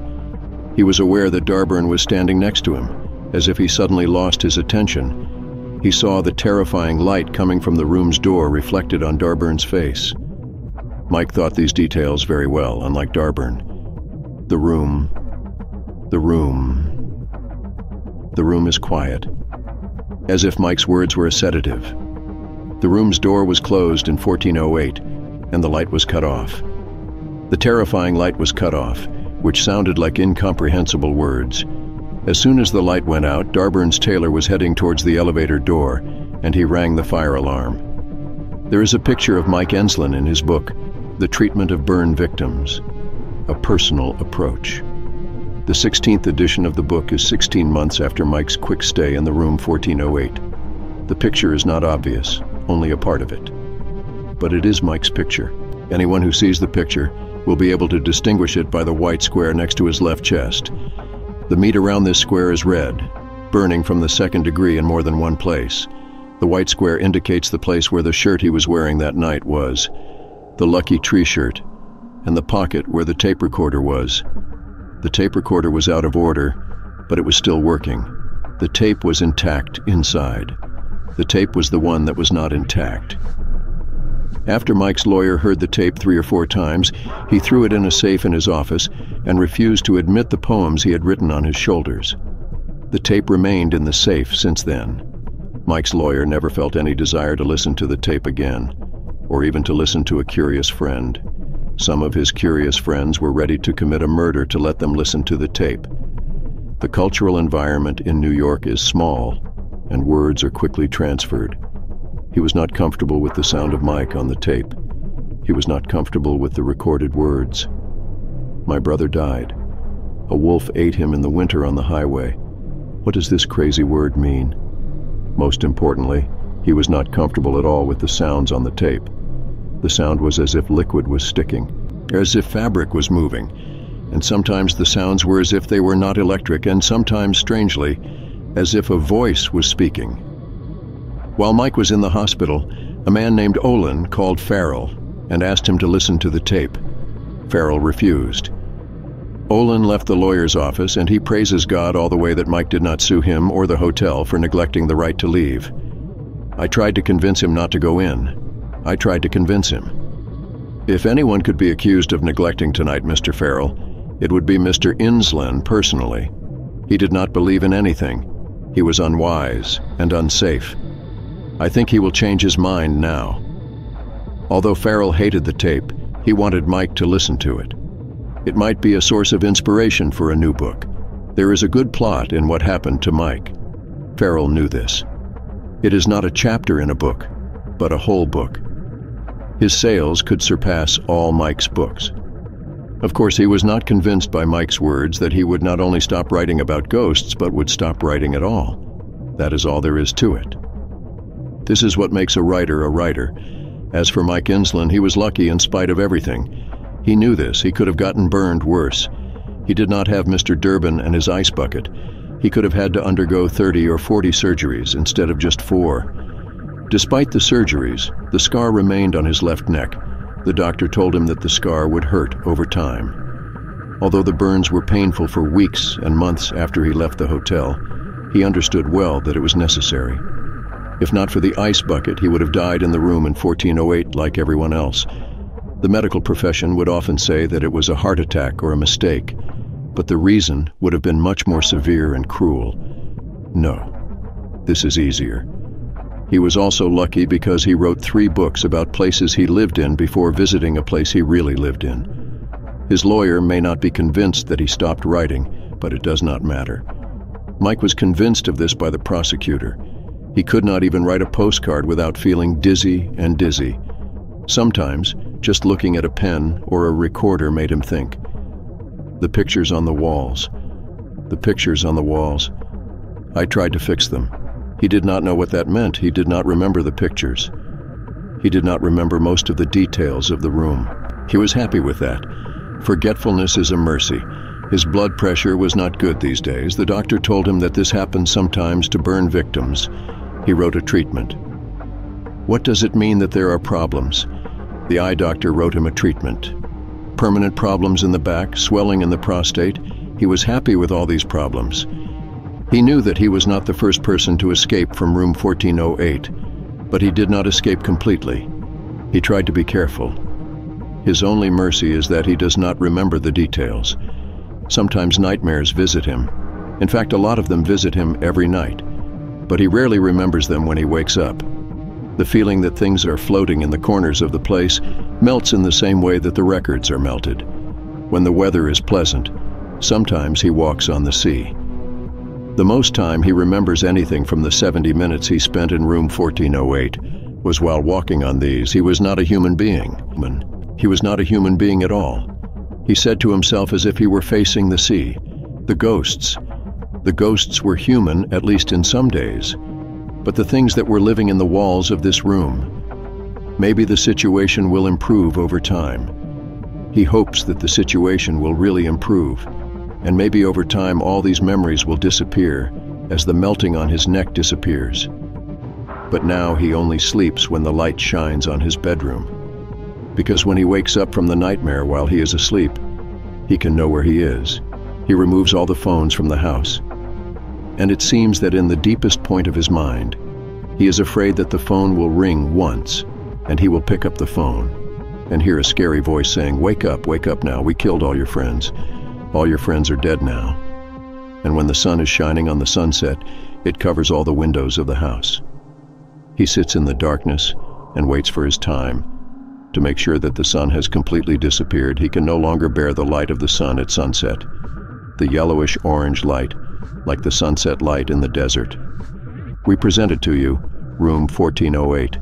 He was aware that Dearborn was standing next to him, as if he suddenly lost his attention. He saw the terrifying light coming from the room's door reflected on Dearborn's face. Mike thought these details very well, unlike Dearborn. The room. The room. The room is quiet. As if Mike's words were a sedative. The room's door was closed in 1408, and the light was cut off. The terrifying light was cut off, which sounded like incomprehensible words. As soon as the light went out, Dearborn's tailor was heading towards the elevator door, and he rang the fire alarm. There is a picture of Mike Enslin in his book, The Treatment of Burn Victims, a personal approach. The 16th edition of the book is 16 months after Mike's quick stay in the room 1408. The picture is not obvious, only a part of it. But it is Mike's picture. Anyone who sees the picture will be able to distinguish it by the white square next to his left chest. The meat around this square is red, burning from the second degree in more than one place. The white square indicates the place where the shirt he was wearing that night was, the lucky tree shirt, and the pocket where the tape recorder was. The tape recorder was out of order, but it was still working. The tape was intact inside. The tape was the one that was not intact. After Mike's lawyer heard the tape three or four times, he threw it in a safe in his office and refused to admit the poems he had written on his shoulders. The tape remained in the safe since then. Mike's lawyer never felt any desire to listen to the tape again, or even to listen to a curious friend. Some of his curious friends were ready to commit a murder to let them listen to the tape. The cultural environment in New York is small, and words are quickly transferred. He was not comfortable with the sound of Mike on the tape. He was not comfortable with the recorded words. My brother died. A wolf ate him in the winter on the highway. What does this crazy word mean? Most importantly, he was not comfortable at all with the sounds on the tape. The sound was as if liquid was sticking, as if fabric was moving, and sometimes the sounds were as if they were not electric, and sometimes, strangely, as if a voice was speaking. While Mike was in the hospital, a man named Olin called Farrell and asked him to listen to the tape. Farrell refused. Olin left the lawyer's office and he praises God all the way that Mike did not sue him or the hotel for neglecting the right to leave. I tried to convince him not to go in. I tried to convince him. If anyone could be accused of neglecting tonight, Mr. Farrell, it would be Mr. Enslin personally. He did not believe in anything. He was unwise and unsafe. I think he will change his mind now. Although Farrell hated the tape, he wanted Mike to listen to it. It might be a source of inspiration for a new book. There is a good plot in what happened to Mike. Farrell knew this. It is not a chapter in a book, but a whole book. His sales could surpass all Mike's books. Of course, he was not convinced by Mike's words that he would not only stop writing about ghosts, but would stop writing at all. That is all there is to it. This is what makes a writer a writer. As for Mike Enslin, he was lucky in spite of everything. He knew this. He could have gotten burned worse. He did not have Mr. Dearborn and his ice bucket. He could have had to undergo 30 or 40 surgeries instead of just four. Despite the surgeries, the scar remained on his left neck. The doctor told him that the scar would hurt over time. Although the burns were painful for weeks and months after he left the hotel, he understood well that it was necessary. If not for the ice bucket, he would have died in the room in 1408 like everyone else. The medical profession would often say that it was a heart attack or a mistake, but the reason would have been much more severe and cruel. No, this is easier. He was also lucky because he wrote three books about places he lived in before visiting a place he really lived in. His lawyer may not be convinced that he stopped writing, but it does not matter. Mike was convinced of this by the prosecutor. He could not even write a postcard without feeling dizzy and dizzy. Sometimes, just looking at a pen or a recorder made him think. The pictures on the walls. The pictures on the walls. I tried to fix them. He did not know what that meant. He did not remember the pictures. He did not remember most of the details of the room. He was happy with that. Forgetfulness is a mercy. His blood pressure was not good these days. The doctor told him that this happens sometimes to burn victims, he wrote a treatment. What does it mean that there are problems? The eye doctor wrote him a treatment. Permanent problems in the back, swelling in the prostate. He was happy with all these problems. He knew that he was not the first person to escape from room 1408, but he did not escape completely. He tried to be careful. His only mercy is that he does not remember the details. Sometimes nightmares visit him. In fact, a lot of them visit him every night, but he rarely remembers them when he wakes up. The feeling that things are floating in the corners of the place melts in the same way that the records are melted. When the weather is pleasant, sometimes he walks on the sea. The most time he remembers anything from the 70 minutes he spent in room 1408 was while walking on these. He was not a human being. He was not a human being at all. He said to himself as if he were facing the sea. The ghosts. The ghosts were human, at least in some days but the things that were living in the walls of this room. Maybe the situation will improve over time. He hopes that the situation will really improve, and maybe over time all these memories will disappear as the melting on his neck disappears. But now he only sleeps when the light shines on his bedroom. Because when he wakes up from the nightmare while he is asleep, he can know where he is. He removes all the phones from the house and it seems that in the deepest point of his mind, he is afraid that the phone will ring once, and he will pick up the phone and hear a scary voice saying, Wake up, wake up now, we killed all your friends. All your friends are dead now. And when the sun is shining on the sunset, it covers all the windows of the house. He sits in the darkness and waits for his time. To make sure that the sun has completely disappeared, he can no longer bear the light of the sun at sunset. The yellowish-orange light like the sunset light in the desert. We present it to you Room 1408,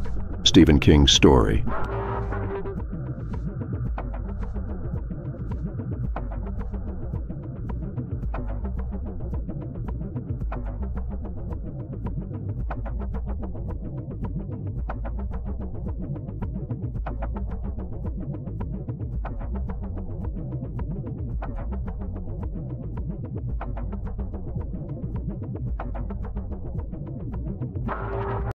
Stephen King's story.